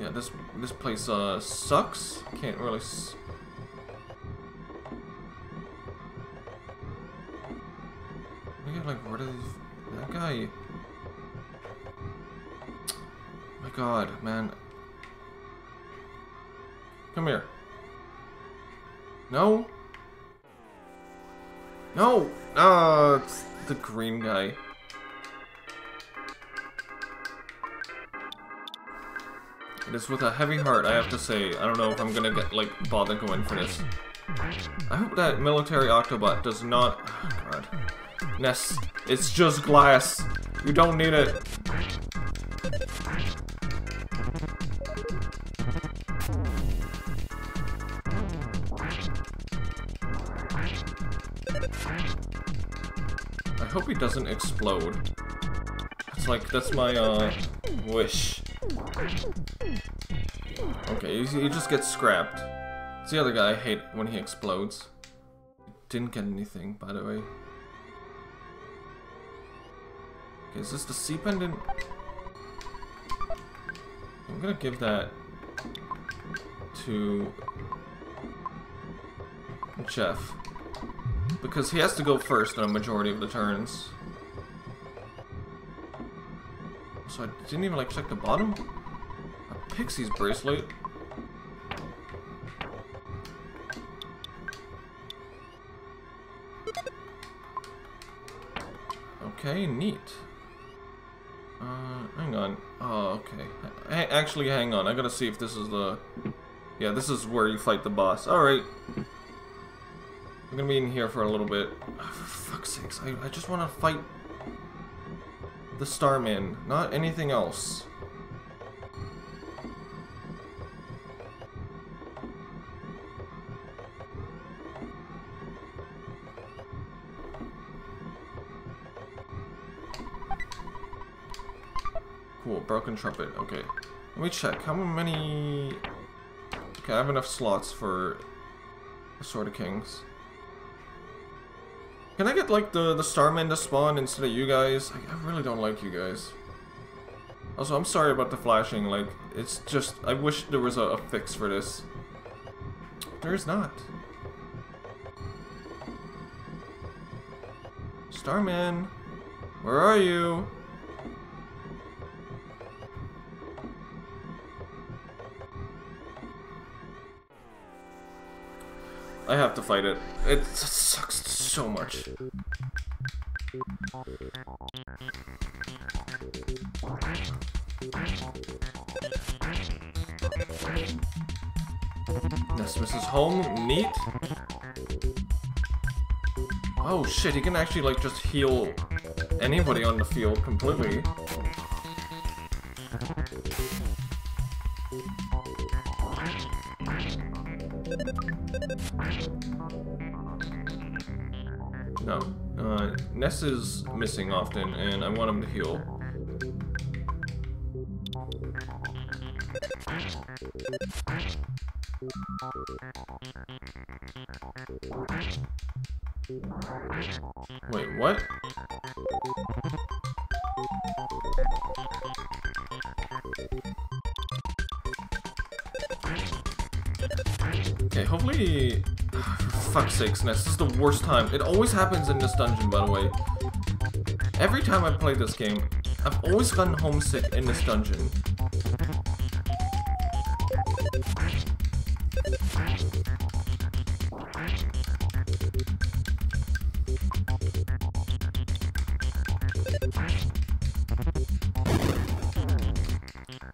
Yeah, this this place uh sucks. Can't really. S guy. my God, man. Come here. No. No! Ah, it's the green guy. It is with a heavy heart, I have to say. I don't know if I'm gonna get, like, bother going for this. I hope that military Octobot does not... Oh, God. Ness, it's just glass. You don't need it. I hope he doesn't explode. It's like, that's my, uh, wish. Okay, he, he just gets scrapped. It's the other guy I hate when he explodes. Didn't get anything, by the way. Is this the Sea pendant? I'm gonna give that to Jeff. Because he has to go first on a majority of the turns. So I didn't even like check the bottom? A Pixie's bracelet. Okay, neat. On. Oh, okay. H actually, hang on. I gotta see if this is the... Yeah, this is where you fight the boss. Alright. I'm gonna be in here for a little bit. Oh, for fuck's sakes, I, I just want to fight the Starman, not anything else. Broken trumpet, okay. Let me check, how many... Okay, I have enough slots for the Sword of Kings. Can I get, like, the, the Starman to spawn instead of you guys? I, I really don't like you guys. Also, I'm sorry about the flashing, like, it's just, I wish there was a, a fix for this. There's not. Starman, where are you? I have to fight it. It sucks so much. This Mrs. Home, neat. Oh shit, he can actually like just heal anybody on the field completely. Is missing often, and I want him to heal. Wait, what? Okay, hopefully For fuck's sakes, Ness. This is the worst time. It always happens in this dungeon, by the way. Every time I play this game, I've always gotten homesick in this dungeon.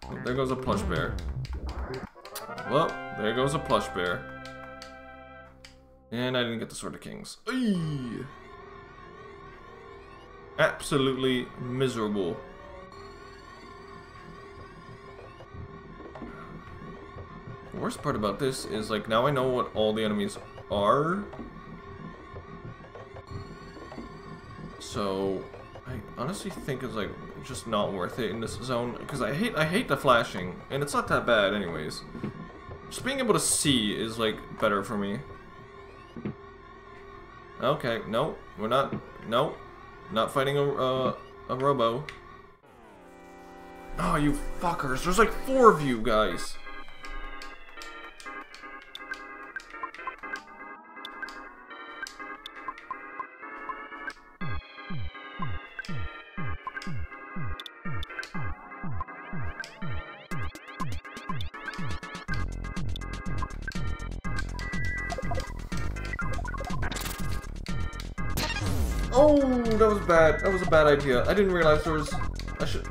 Oh, there goes a plush bear. Well, there goes a plush bear. And I didn't get the Sword of Kings. Eey! Absolutely miserable. The worst part about this is, like, now I know what all the enemies are. So, I honestly think it's, like, just not worth it in this zone. Because I hate, I hate the flashing, and it's not that bad anyways. Just being able to see is, like, better for me. Okay, no, we're not, no, not fighting a, uh, a robo. Oh, you fuckers, there's like four of you guys. That was bad. That was a bad idea. I didn't realize there was... I should...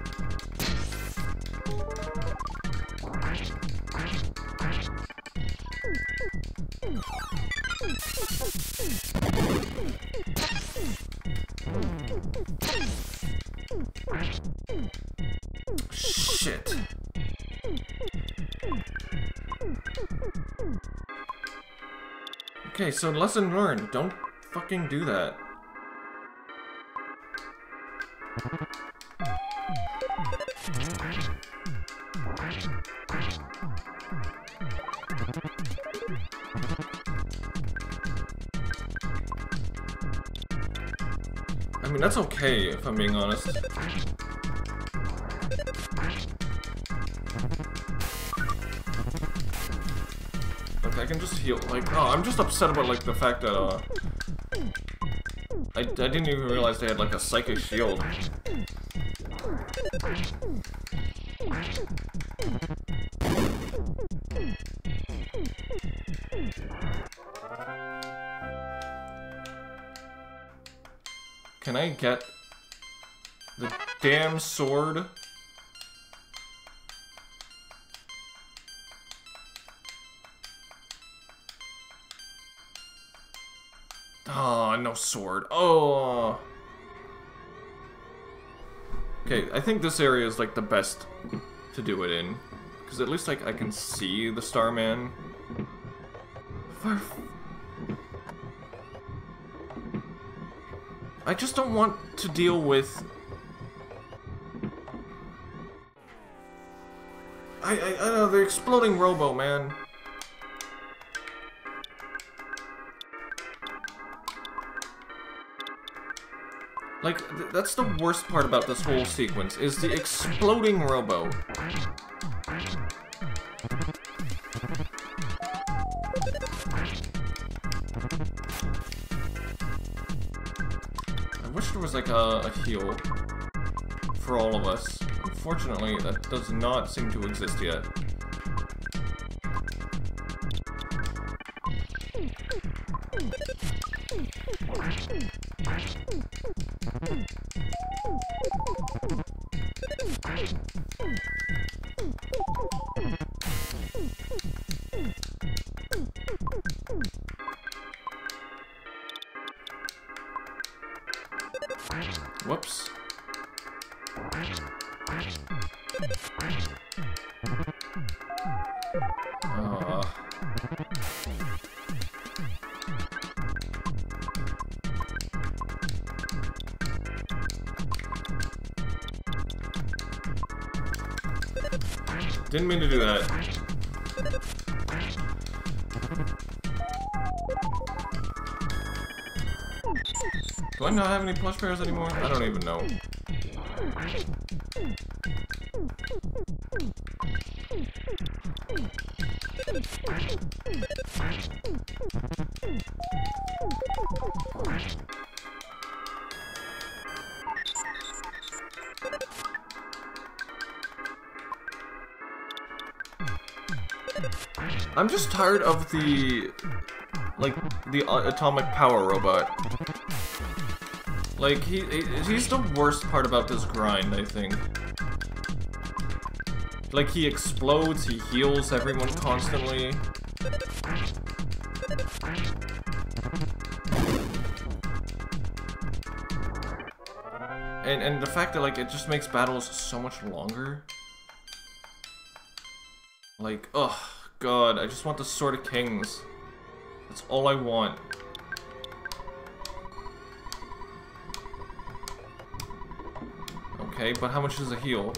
Shit. Okay, so lesson learned. Don't fucking do that. Mean, that's okay, if I'm being honest. Like, I can just heal, like, oh, I'm just upset about, like, the fact that, uh... I, I didn't even realize they had, like, a psychic shield. Get the damn sword? Oh, no sword. Oh. Okay, I think this area is like the best to do it in. Because at least like I can see the Starman. I just don't want to deal with... I, I, I know, the exploding robo, man. Like, th that's the worst part about this whole sequence, is the exploding robo. Like a, a heal for all of us. Unfortunately, that does not seem to exist yet. any plush bears anymore? I don't even know. I'm just tired of the, like, the atomic power robot. Like he, he he's the worst part about this grind, I think. Like he explodes, he heals everyone constantly. And and the fact that like it just makes battles so much longer. Like, oh god, I just want the Sword of Kings. That's all I want. Okay, but how much does a heal?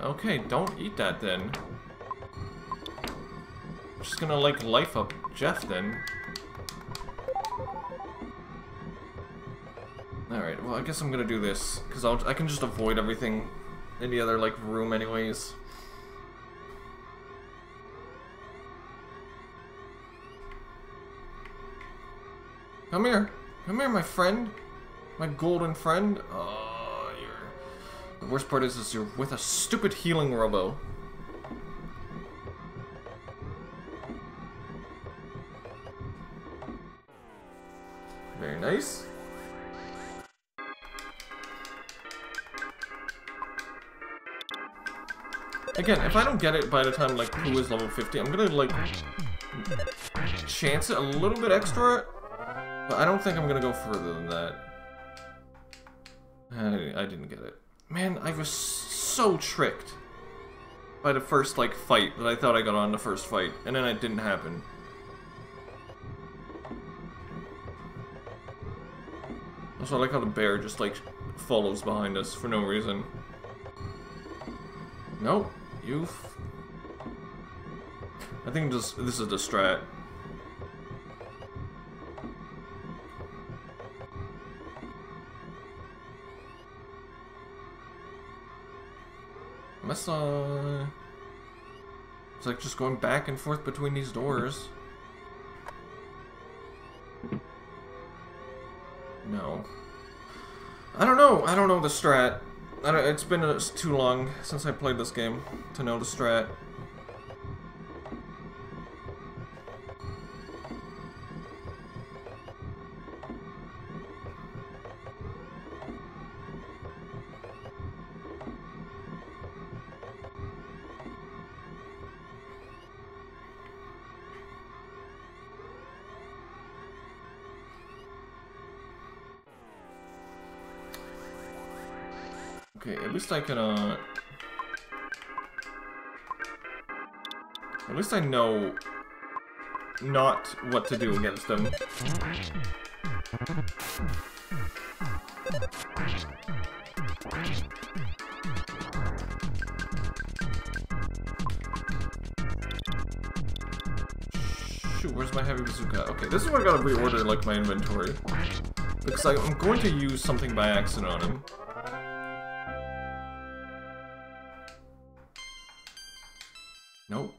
Okay, don't eat that then. I'm just gonna like life up Jeff then. Alright, well I guess I'm gonna do this, because I can just avoid everything in the other like room anyways. Come here. Come here, my friend. My golden friend. Oh, you're... The worst part is, is you're with a stupid healing robo. Very nice. Again, if I don't get it by the time, like, Poo is level 50, I'm gonna, like, chance it a little bit extra, but I don't think I'm gonna go further than that. I, didn't get it. Man, I was so tricked by the first, like, fight that I thought I got on the first fight, and then it didn't happen. Also, I like how the bear just, like, follows behind us for no reason. Nope. You. I think just this is the strat. Must uh. It's like just going back and forth between these doors. No. I don't know. I don't know the strat it's been uh, too long since I played this game to know the strat. Least I can, uh... At least I know not what to do against them. Shoot, where's my heavy bazooka? Okay, this is where I gotta reorder, like, my inventory. Because I'm going to use something by accident on him.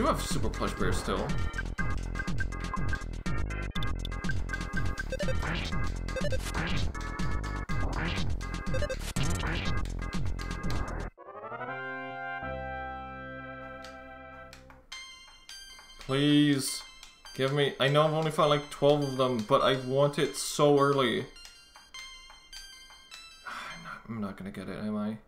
do have Super Plush Bear still. Please. Give me... I know I've only found like 12 of them, but I want it so early. I'm not, I'm not gonna get it, am I?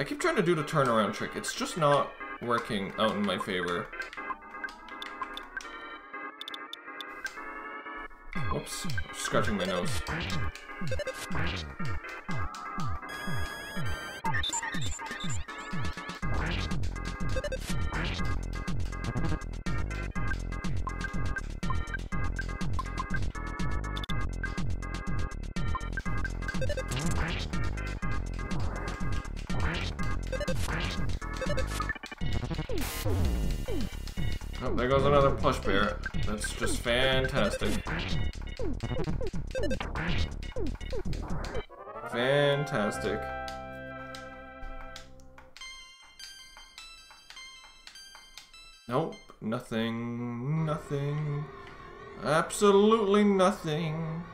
I keep trying to do the turnaround trick. It's just not working out in my favor. Whoops. Scratching my nose. There goes another plush bear. That's just fantastic. Fantastic. Nope, nothing, nothing. Absolutely nothing.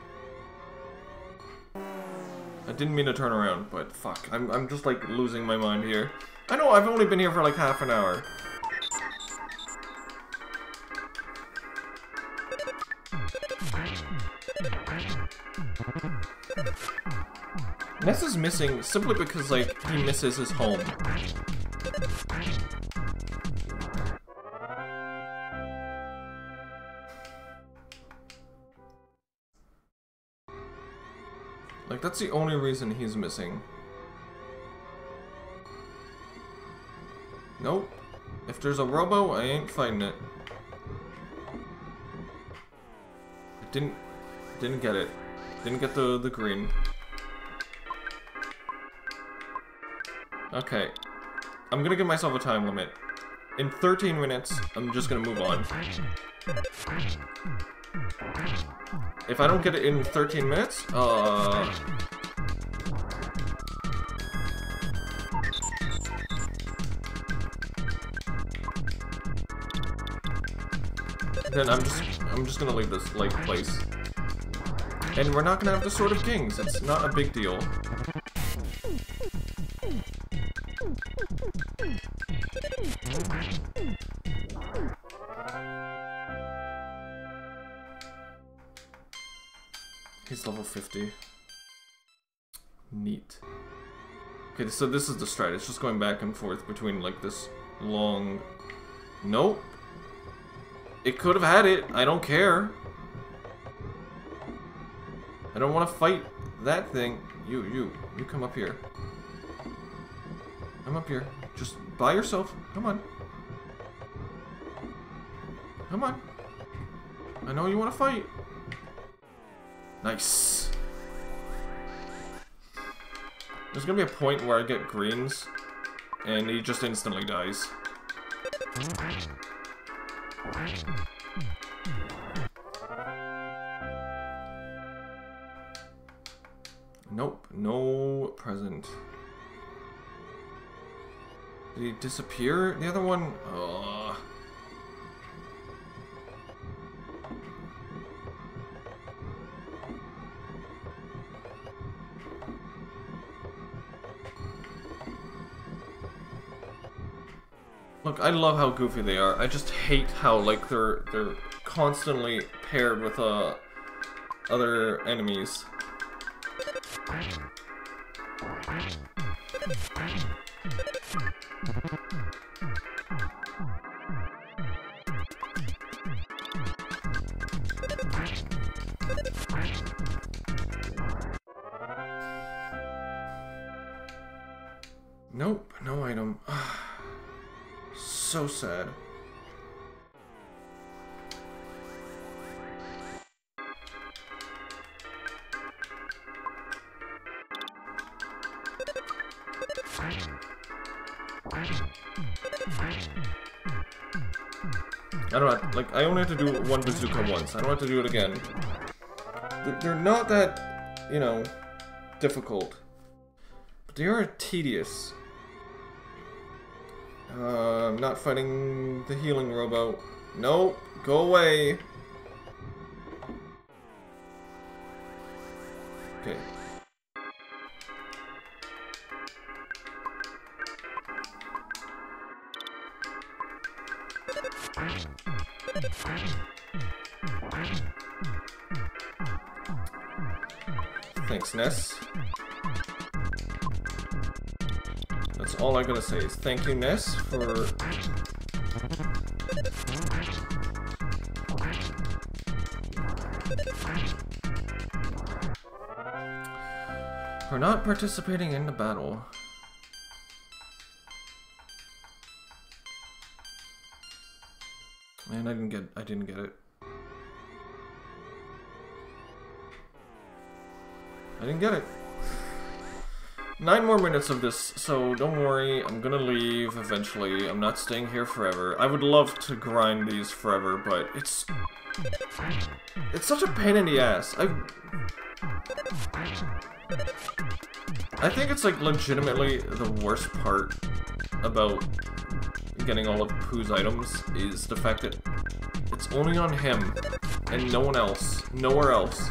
I didn't mean to turn around, but fuck. I'm, I'm just like losing my mind here. I know, I've only been here for like half an hour. Ness is missing simply because, like, he misses his home. Like, that's the only reason he's missing. Nope. If there's a robo, I ain't fighting it. Didn't didn't get it. Didn't get the the green. Okay. I'm gonna give myself a time limit. In 13 minutes, I'm just gonna move on. If I don't get it in 13 minutes, uh... Then I'm just, I'm just gonna leave this, like, place. And we're not gonna have the Sword of Kings, it's not a big deal. He's level 50. Neat. Okay, so this is the strat. It's just going back and forth between, like, this long... Nope. It could have had it. I don't care. I don't want to fight that thing. You, you, you come up here. I'm up here. Just by yourself. Come on. Come on. I know you want to fight. Nice. There's gonna be a point where I get greens, and he just instantly dies. Nope, no present. Did he disappear? The other one? Ugh. Look, I love how goofy they are. I just hate how like they're they're constantly paired with uh other enemies. Nope, no item. so sad. I don't know, like, I only have to do one bazooka once. I don't have to do it again. They're not that, you know, difficult. But they are tedious. Uh, I'm not fighting the healing robo. Nope, go away. Say is thank you, Ness, for... For not participating in the battle. Man, I didn't get I didn't get it. I didn't get it. Nine more minutes of this, so don't worry, I'm gonna leave eventually. I'm not staying here forever. I would love to grind these forever, but it's... It's such a pain in the ass. I... I think it's like legitimately the worst part about getting all of Poo's items is the fact that it's only on him and no one else. Nowhere else.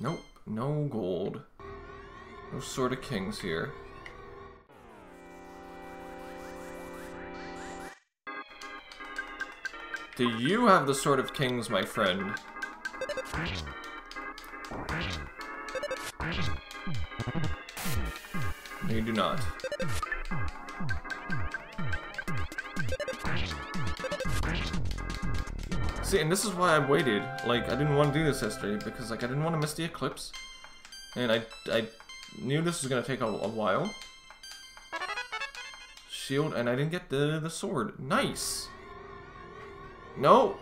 Nope, no gold. No Sword of Kings here. Do you have the Sword of Kings, my friend? No, you do not. See, and this is why I waited. Like, I didn't want to do this yesterday, because, like, I didn't want to miss the eclipse. And I, I knew this was going to take a, a while. Shield, and I didn't get the, the sword. Nice! No!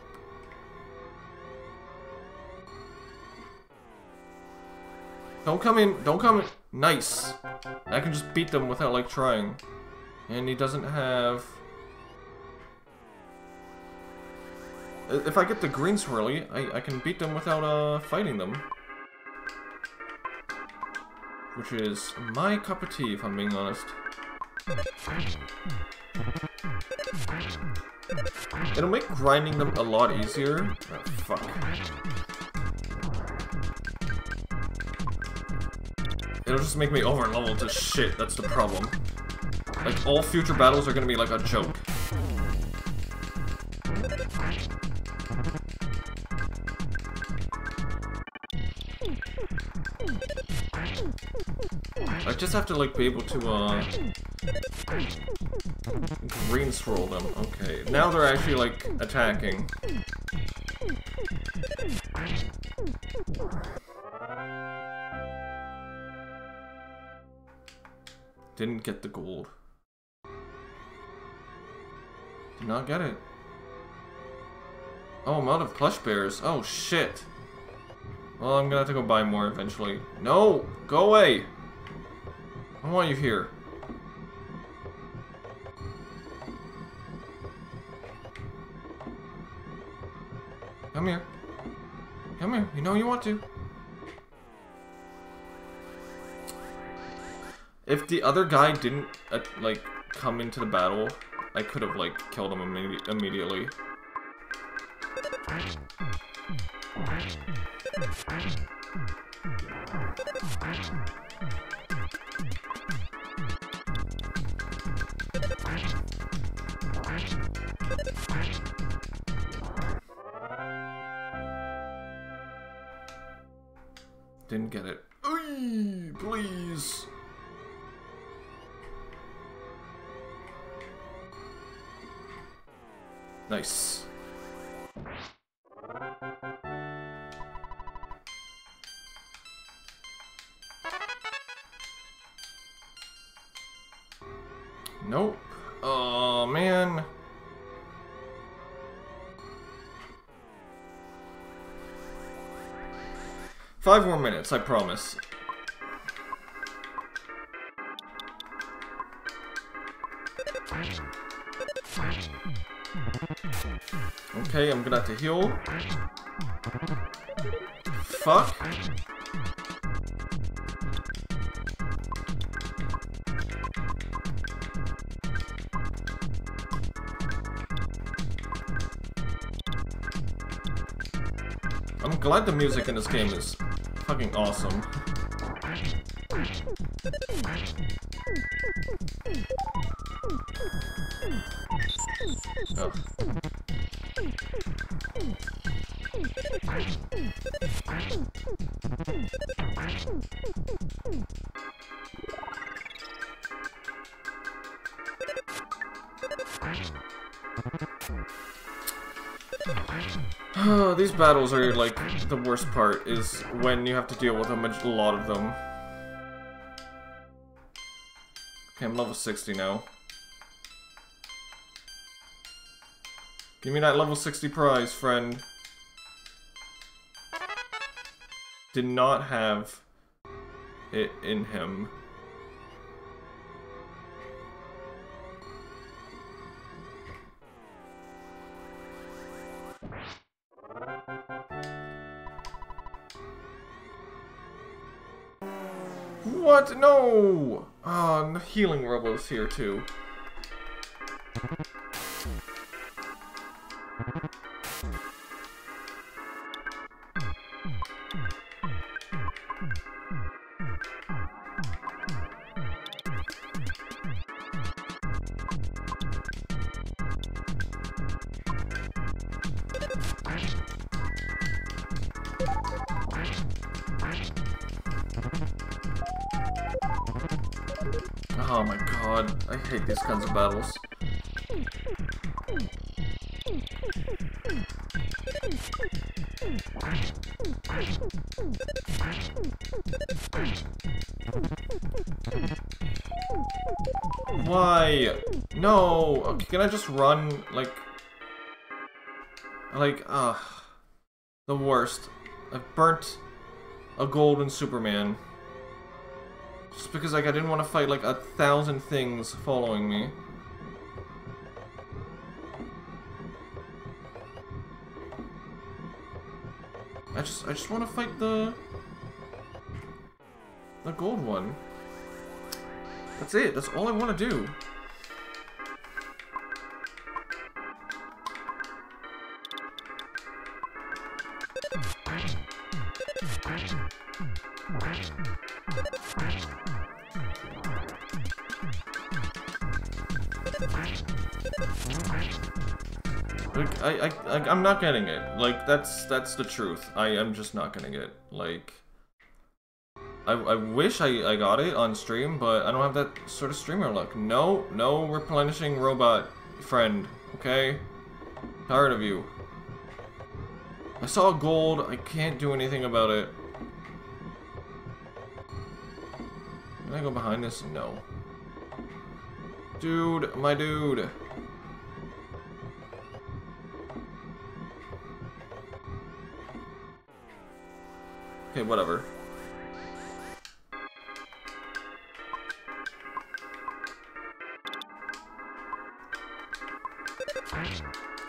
Don't come in, don't come in. Nice. I can just beat them without, like, trying. And he doesn't have... If I get the green swirly, I, I can beat them without uh, fighting them. Which is my cup of tea, if I'm being honest. It'll make grinding them a lot easier. Oh, fuck. It'll just make me over-level to shit, that's the problem. Like, all future battles are gonna be like a joke. Just have to like be able to uh green swirl them. Okay, now they're actually like attacking. Didn't get the gold. Did not get it. Oh, I'm out of plush bears. Oh, shit. Well, I'm gonna have to go buy more eventually. No! Go away! I want you here. Come here. Come here. You know you want to. If the other guy didn't, uh, like, come into the battle, I could have, like, killed him imme immediately. Didn't get it. Oy, please. Nice. Five more minutes, I promise. Okay, I'm gonna have to heal. Fuck. I'm glad the music in this game is fucking awesome. Ugh. Battles are like the worst part is when you have to deal with a, a lot of them. Okay, I'm level 60 now. Give me that level 60 prize, friend. Did not have it in him. No! Oh, the healing robo's here too. God, I hate these kinds of battles. Why? No! Okay, can I just run, like... Like, ugh. The worst. I've burnt a golden Superman. Just because like I didn't want to fight like a thousand things following me. I just I just want to fight the the gold one. That's it. That's all I want to do. I, I, I, I'm not getting it. Like, that's, that's the truth. I am just not getting it. Like, I, I wish I, I got it on stream, but I don't have that sort of streamer luck. No, no replenishing robot friend, okay? Tired of you. I saw gold, I can't do anything about it. Can I go behind this? No. Dude, my dude. Okay, whatever.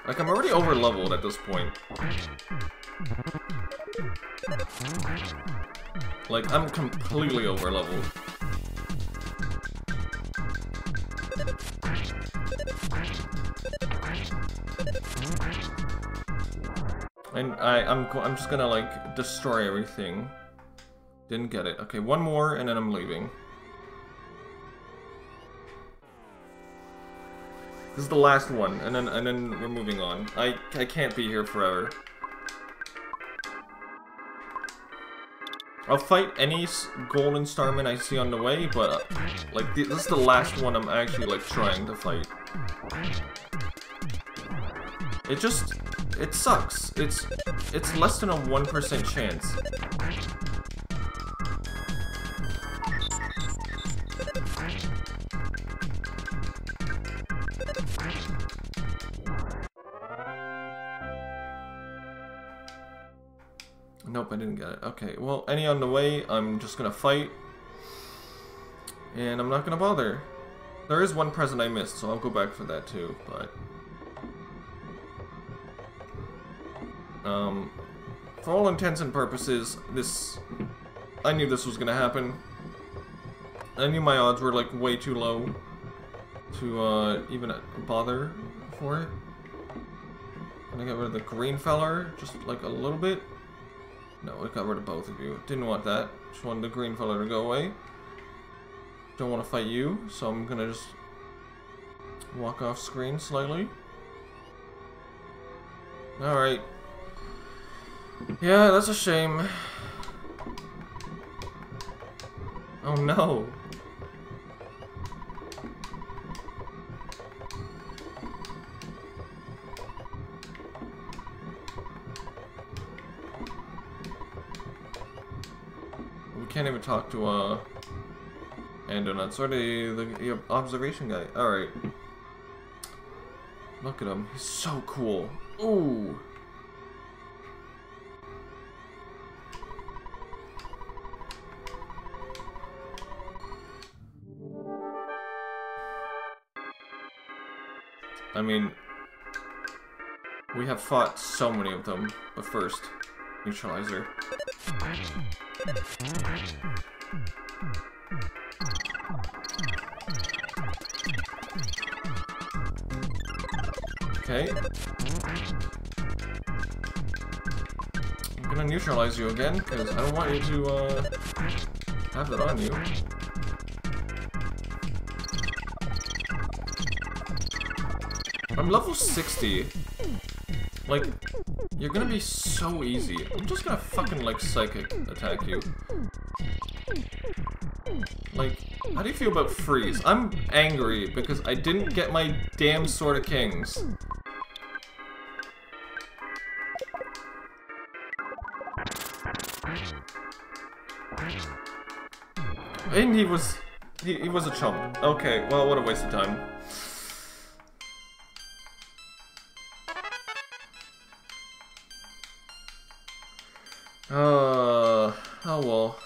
Like, I'm already over leveled at this point. Like, I'm completely over leveled. And I, I'm, I'm just gonna, like, destroy everything. Didn't get it. Okay, one more, and then I'm leaving. This is the last one, and then and then we're moving on. I I can't be here forever. I'll fight any golden starman I see on the way, but uh, like this is the last one I'm actually like trying to fight. It just it sucks. It's it's less than a 1% chance. Nope, I didn't get it. Okay, well, any on the way, I'm just gonna fight. And I'm not gonna bother. There is one present I missed, so I'll go back for that too, but... Um, for all intents and purposes, this... I knew this was gonna happen. I knew my odds were, like, way too low to, uh, even bother for it. I get rid of the green feller? Just, like, a little bit? No, it got rid of both of you. Didn't want that. Just wanted the green feller to go away. Don't want to fight you, so I'm gonna just walk off screen slightly. Alright. Yeah, that's a shame. Oh no. We can't even talk to, uh... Andonut. Sort Sorry, the observation guy. Alright. Look at him. He's so cool. Ooh! I mean, we have fought so many of them, but first, neutralizer. Okay. I'm gonna neutralize you again, because I don't want you to, uh, have that on you. I'm level 60. Like, you're gonna be so easy. I'm just gonna fucking, like, psychic attack you. Like, how do you feel about freeze? I'm angry because I didn't get my damn Sword of Kings. And he was... He, he was a chump. Okay, well, what a waste of time.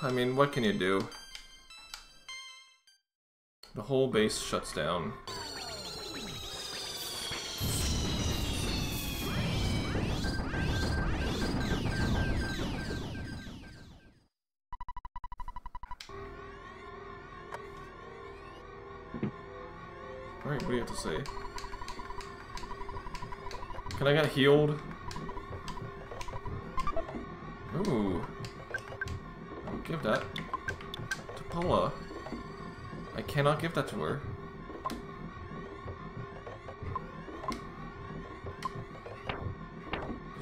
I mean, what can you do? The whole base shuts down. Alright, what do you have to say? Can I get healed? Cannot give that to her.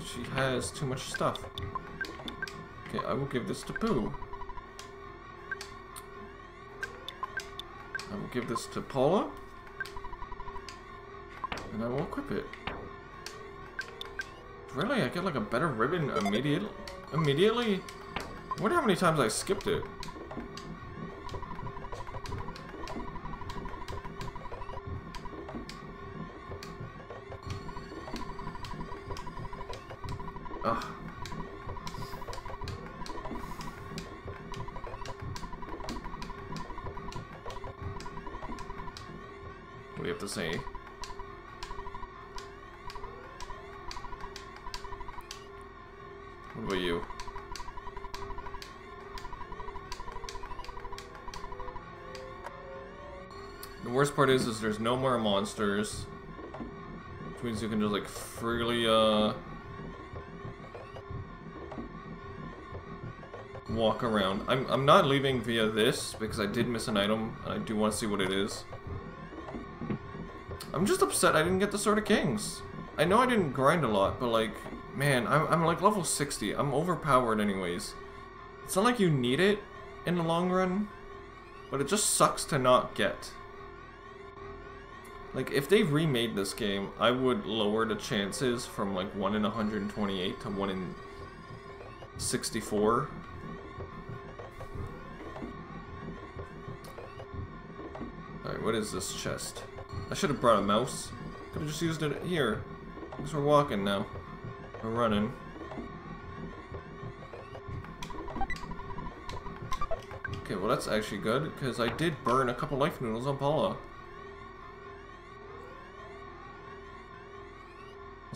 She has too much stuff. Okay, I will give this to Poo. I will give this to Paula. And I will equip it. Really? I get like a better ribbon immediately? Immediately? I wonder how many times I skipped it. Part is, is there's no more monsters. Which means you can just like freely, uh... Walk around. I'm, I'm not leaving via this, because I did miss an item, and I do want to see what it is. I'm just upset I didn't get the Sword of Kings. I know I didn't grind a lot, but like, man, I'm, I'm like level 60. I'm overpowered anyways. It's not like you need it in the long run, but it just sucks to not get. Like, if they remade this game, I would lower the chances from like 1 in 128 to 1 in 64. Alright, what is this chest? I should have brought a mouse. Could have just used it here. Because we're walking now. We're running. Okay, well that's actually good, because I did burn a couple life noodles on Paula.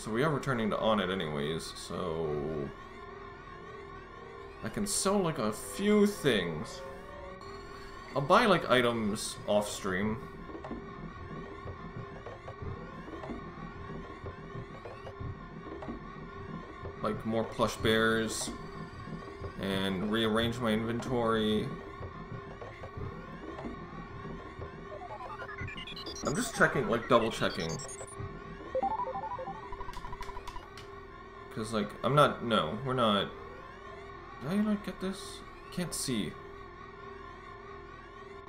So we are returning to Onett anyways, so... I can sell like a few things. I'll buy like items off stream. Like more plush bears and rearrange my inventory. I'm just checking, like double checking. Cause like, I'm not, no, we're not, did I not get this? Can't see.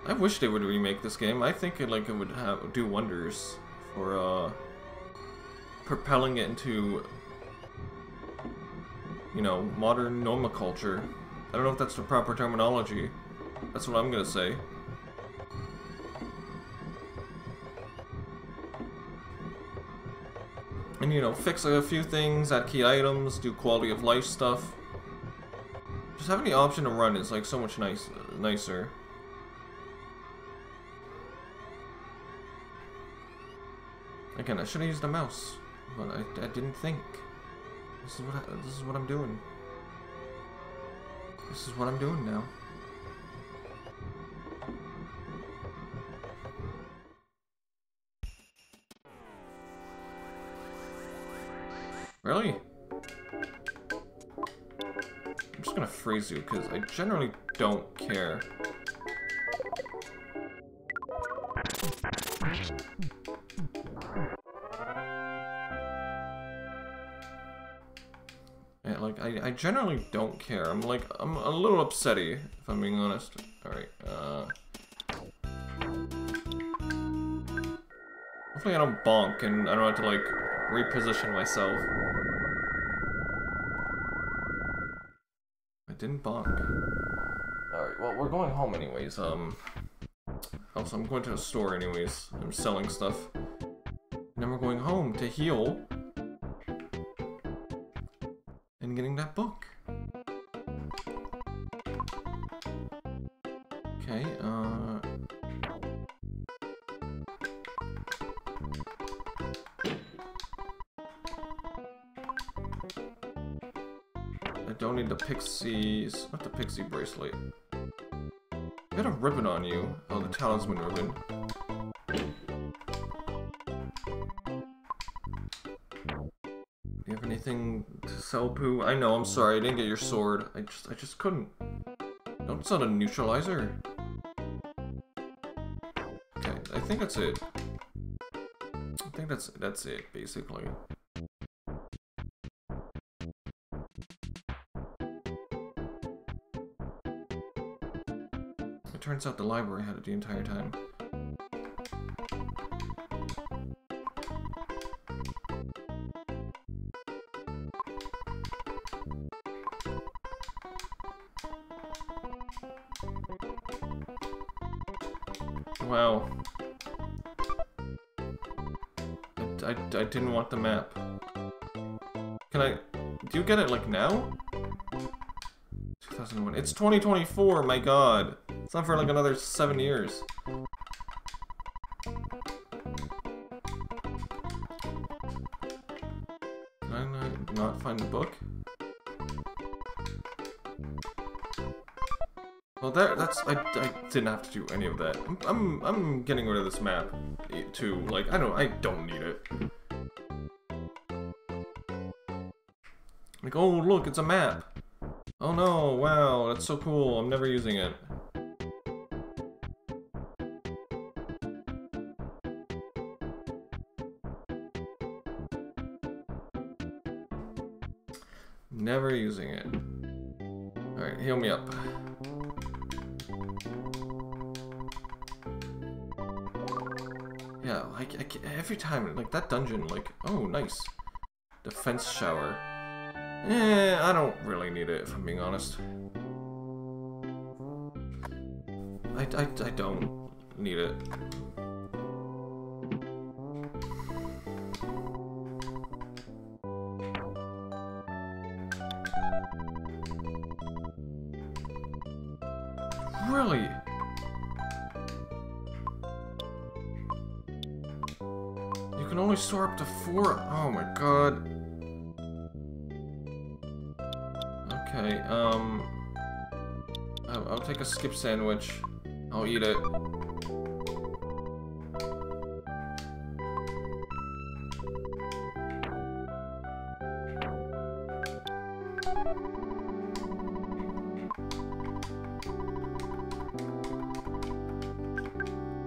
I wish they would remake this game. I think it like it would have do wonders for uh propelling it into you know modern norma culture. I don't know if that's the proper terminology. That's what I'm gonna say. And you know, fix a few things, add key items, do quality of life stuff. Just having the option to run is like so much nice, nicer. Again, I should have used a mouse, but I, I didn't think. This is what I, this is what I'm doing. This is what I'm doing now. Really? I'm just gonna freeze you because I generally don't care. Yeah, like, I, I generally don't care. I'm like, I'm a little upsetty, if I'm being honest. Alright, uh... Hopefully I don't bonk and I don't have to, like, reposition myself. I didn't bonk. Alright, well, we're going home anyways, um... Also, I'm going to a store anyways. I'm selling stuff. And then we're going home to heal and getting that book. Pixie bracelet. You got a ribbon on you. Oh, the talisman ribbon. Do you have anything to sell, Poo? I know, I'm sorry, I didn't get your sword. I just I just couldn't. Don't sell a neutralizer. Okay, I think that's it. I think that's that's it, basically. Turns out the library had it the entire mm-hmm. time. Wow. I, I, I didn't want the map. Can I... Do you get it, like, now? 2001. It's 2024, my god. It's not for, like, another seven years. Can I not, find the book? Well, that, that's, I, I didn't have to do any of that. I'm, I'm, I'm getting rid of this map, eh, too. Like, I don't, I don't need it. Like, oh, look, it's a map. Oh no, wow, that's so cool. I'm never using it. Up. Yeah, like, I, every time, like, that dungeon, like, oh, nice. Defense shower. Eh, I don't really need it, if I'm being honest. I, I, I don't need it. Oh my god. Okay, um... I'll, I'll take a skip sandwich. I'll eat it.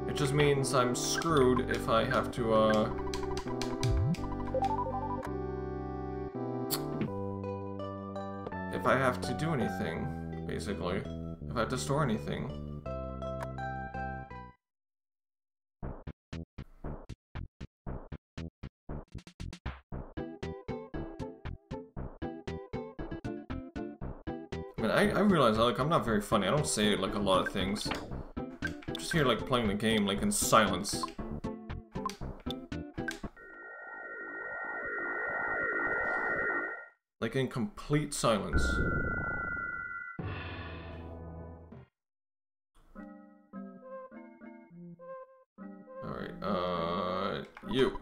It just means I'm screwed if I have to, uh... I have to do anything, basically. If I have to store anything. Man, I, I realize, like, I'm not very funny. I don't say, like, a lot of things. I'm just here, like, playing the game, like, in silence. Like, in complete silence. Alright, uh... You.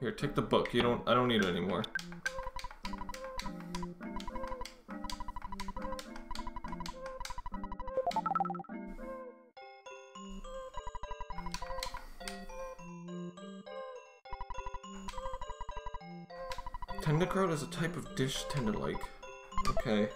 Here, take the book. You don't- I don't need it anymore. Type of dish tender like. Okay.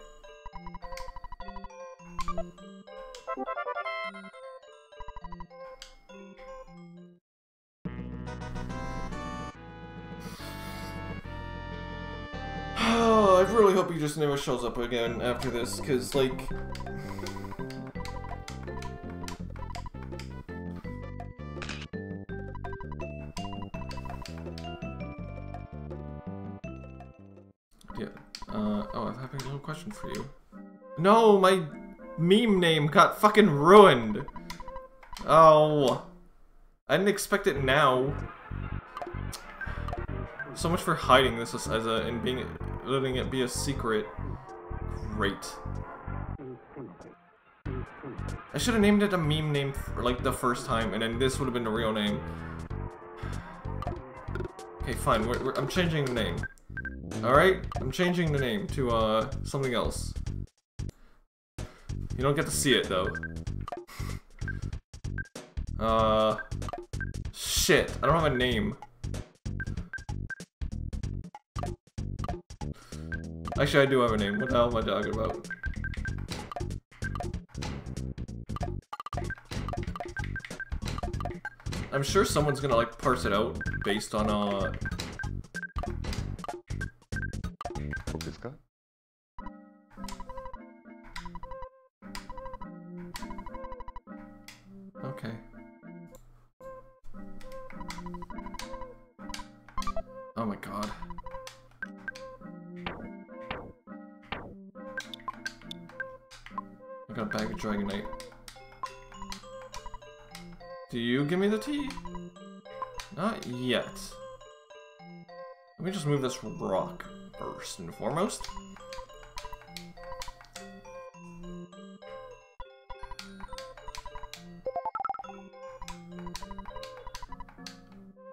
I really hope he just never shows up again after this, because, like... question for you. No, my meme name got fucking ruined! Oh. I didn't expect it now. So much for hiding this as a and being letting it be a secret. Great. I should have named it a meme name for, like the first time, and then this would have been the real name. Okay, fine. We're, we're, I'm changing the name. All right, I'm changing the name to uh something else. You don't get to see it though. Uh, shit. I don't have a name. Actually, I do have a name. What the hell am I talking about? I'm sure someone's gonna like parse it out based on uh rock first and foremost.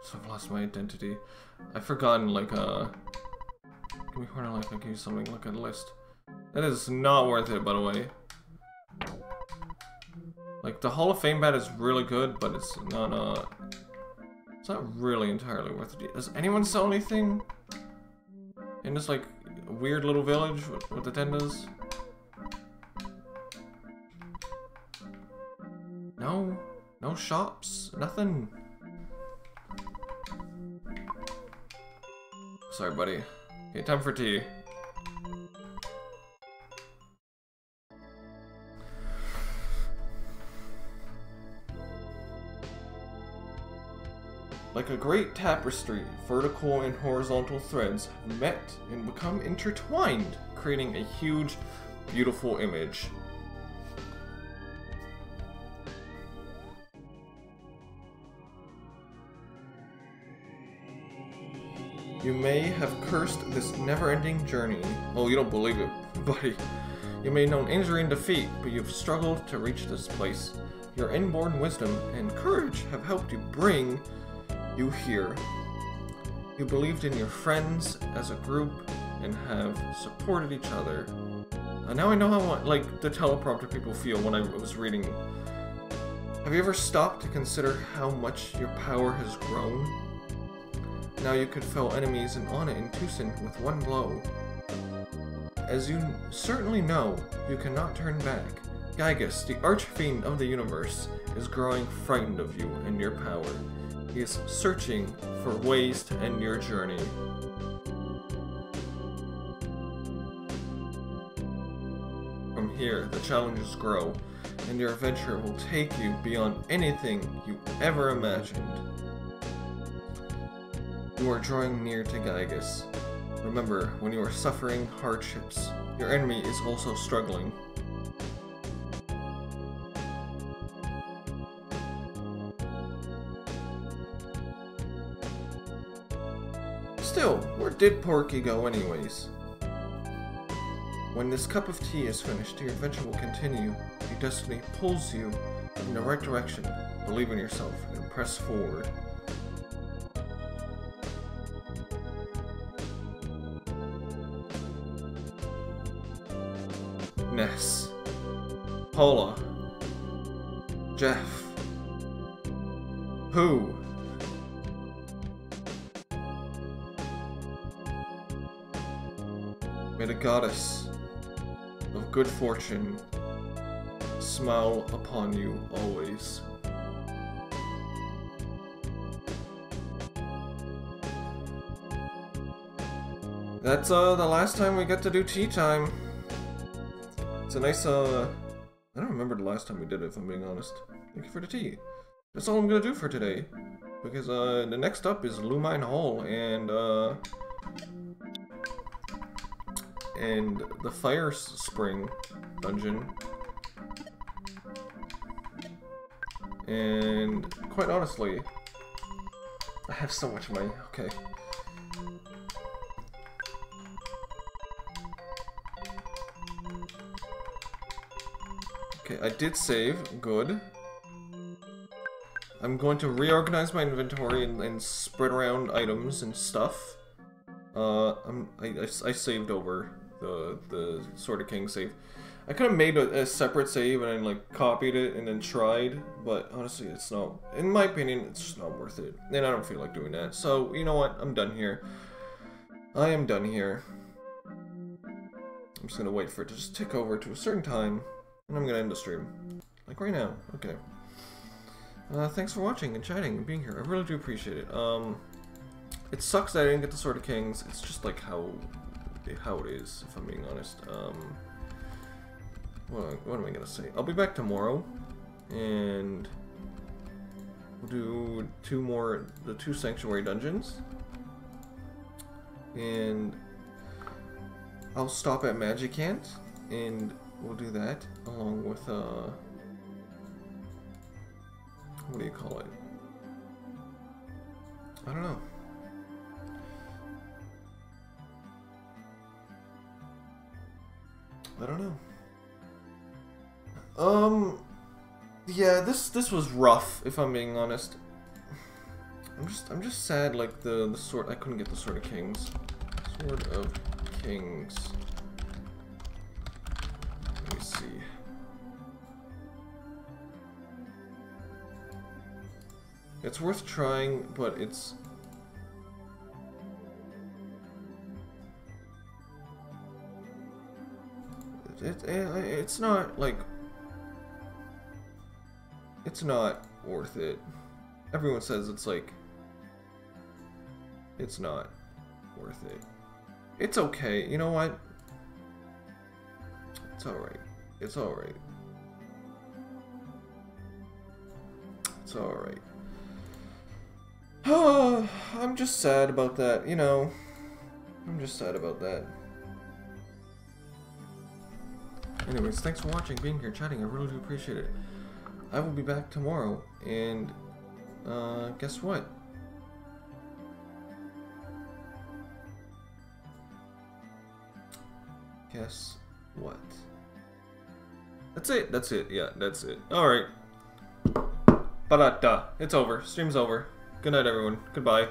So I've lost my identity. I've forgotten, like, uh... Give me corner life, I give you something, look at the list. That is not worth it, by the way. Like, the Hall of Fame bat is really good, but it's not, uh... It's not really entirely worth it. Does anyone sell anything? In this, like, weird little village with, the tendas? No? No shops? Nothing? Sorry, buddy. Okay, time for tea. Like a great tapestry, vertical and horizontal threads met and become intertwined, creating a huge, beautiful image. You may have cursed this never-ending journey. Oh, you don't believe it, buddy. You may know injury and defeat, but you've struggled to reach this place. Your inborn wisdom and courage have helped you bring you here. You believed in your friends as a group and have supported each other. Uh, now I know how like the teleprompter people feel when I was reading. Have you ever stopped to consider how much your power has grown? Now you could fell enemies in Anna and Tucson with one blow. As you certainly know, you cannot turn back. Giygas, the archfiend of the universe, is growing frightened of you and your power. Is searching for ways to end your journey. From here, the challenges grow, and your adventure will take you beyond anything you ever imagined. You are drawing near to Giygas. Remember, when you are suffering hardships, your enemy is also struggling. Did Porky go anyways? When this cup of tea is finished, your adventure will continue. Your destiny pulls you in the right direction. Believe in yourself and press forward. Ness. Paula. Jeff. Poo? May the goddess of good fortune smile upon you always. That's uh the last time we get to do tea time. It's a nice uh I don't remember the last time we did it if I'm being honest. Thank you for the tea. That's all I'm gonna do for today. Because uh the next up is Lumine Hall and uh and the Fire Spring dungeon. And quite honestly, I have so much money. Okay. Okay, I did save. Good. I'm going to reorganize my inventory and, and spread around items and stuff. Uh, I'm, I, I, I saved over the the Sword of King save. I could have made a, a, separate save and like copied it and then tried, but honestly, it's not. In my opinion, it's just not worth it, and I don't feel like doing that. So you know what? I'm done here. I am done here. I'm just gonna wait for it to just tick over to a certain time, and I'm gonna end the stream, like right now. Okay. Uh, thanks for watching and chatting and being here. I really do appreciate it. Um, it sucks that I didn't get the Sword of Kings. It's just like how how it is, if I'm being honest. Um, what, what am I gonna say? I'll be back tomorrow, and we'll do two more, the two Sanctuary dungeons, and I'll stop at Magicant, and we'll do that, along with, uh, what do you call it? I don't know. I don't know. Um, yeah, this this was rough, if I'm being honest. I'm just I'm just sad, like the the sword. I couldn't get the sword of kings. Sword of kings. Let me see. It's worth trying, but it's it, it, it's not like it's not worth it. Everyone says it's like it's not worth it. It's okay. You know what? It's alright. It's alright. It's alright. I'm just sad about that, you know. I'm just sad about that. Anyways, thanks for watching, being here, chatting. I really do appreciate it. I will be back tomorrow, and uh, guess what? Guess what? That's it. That's it. Yeah, that's it. All right. Ba-da-da. It's over. Stream's over. Good night, everyone. Goodbye.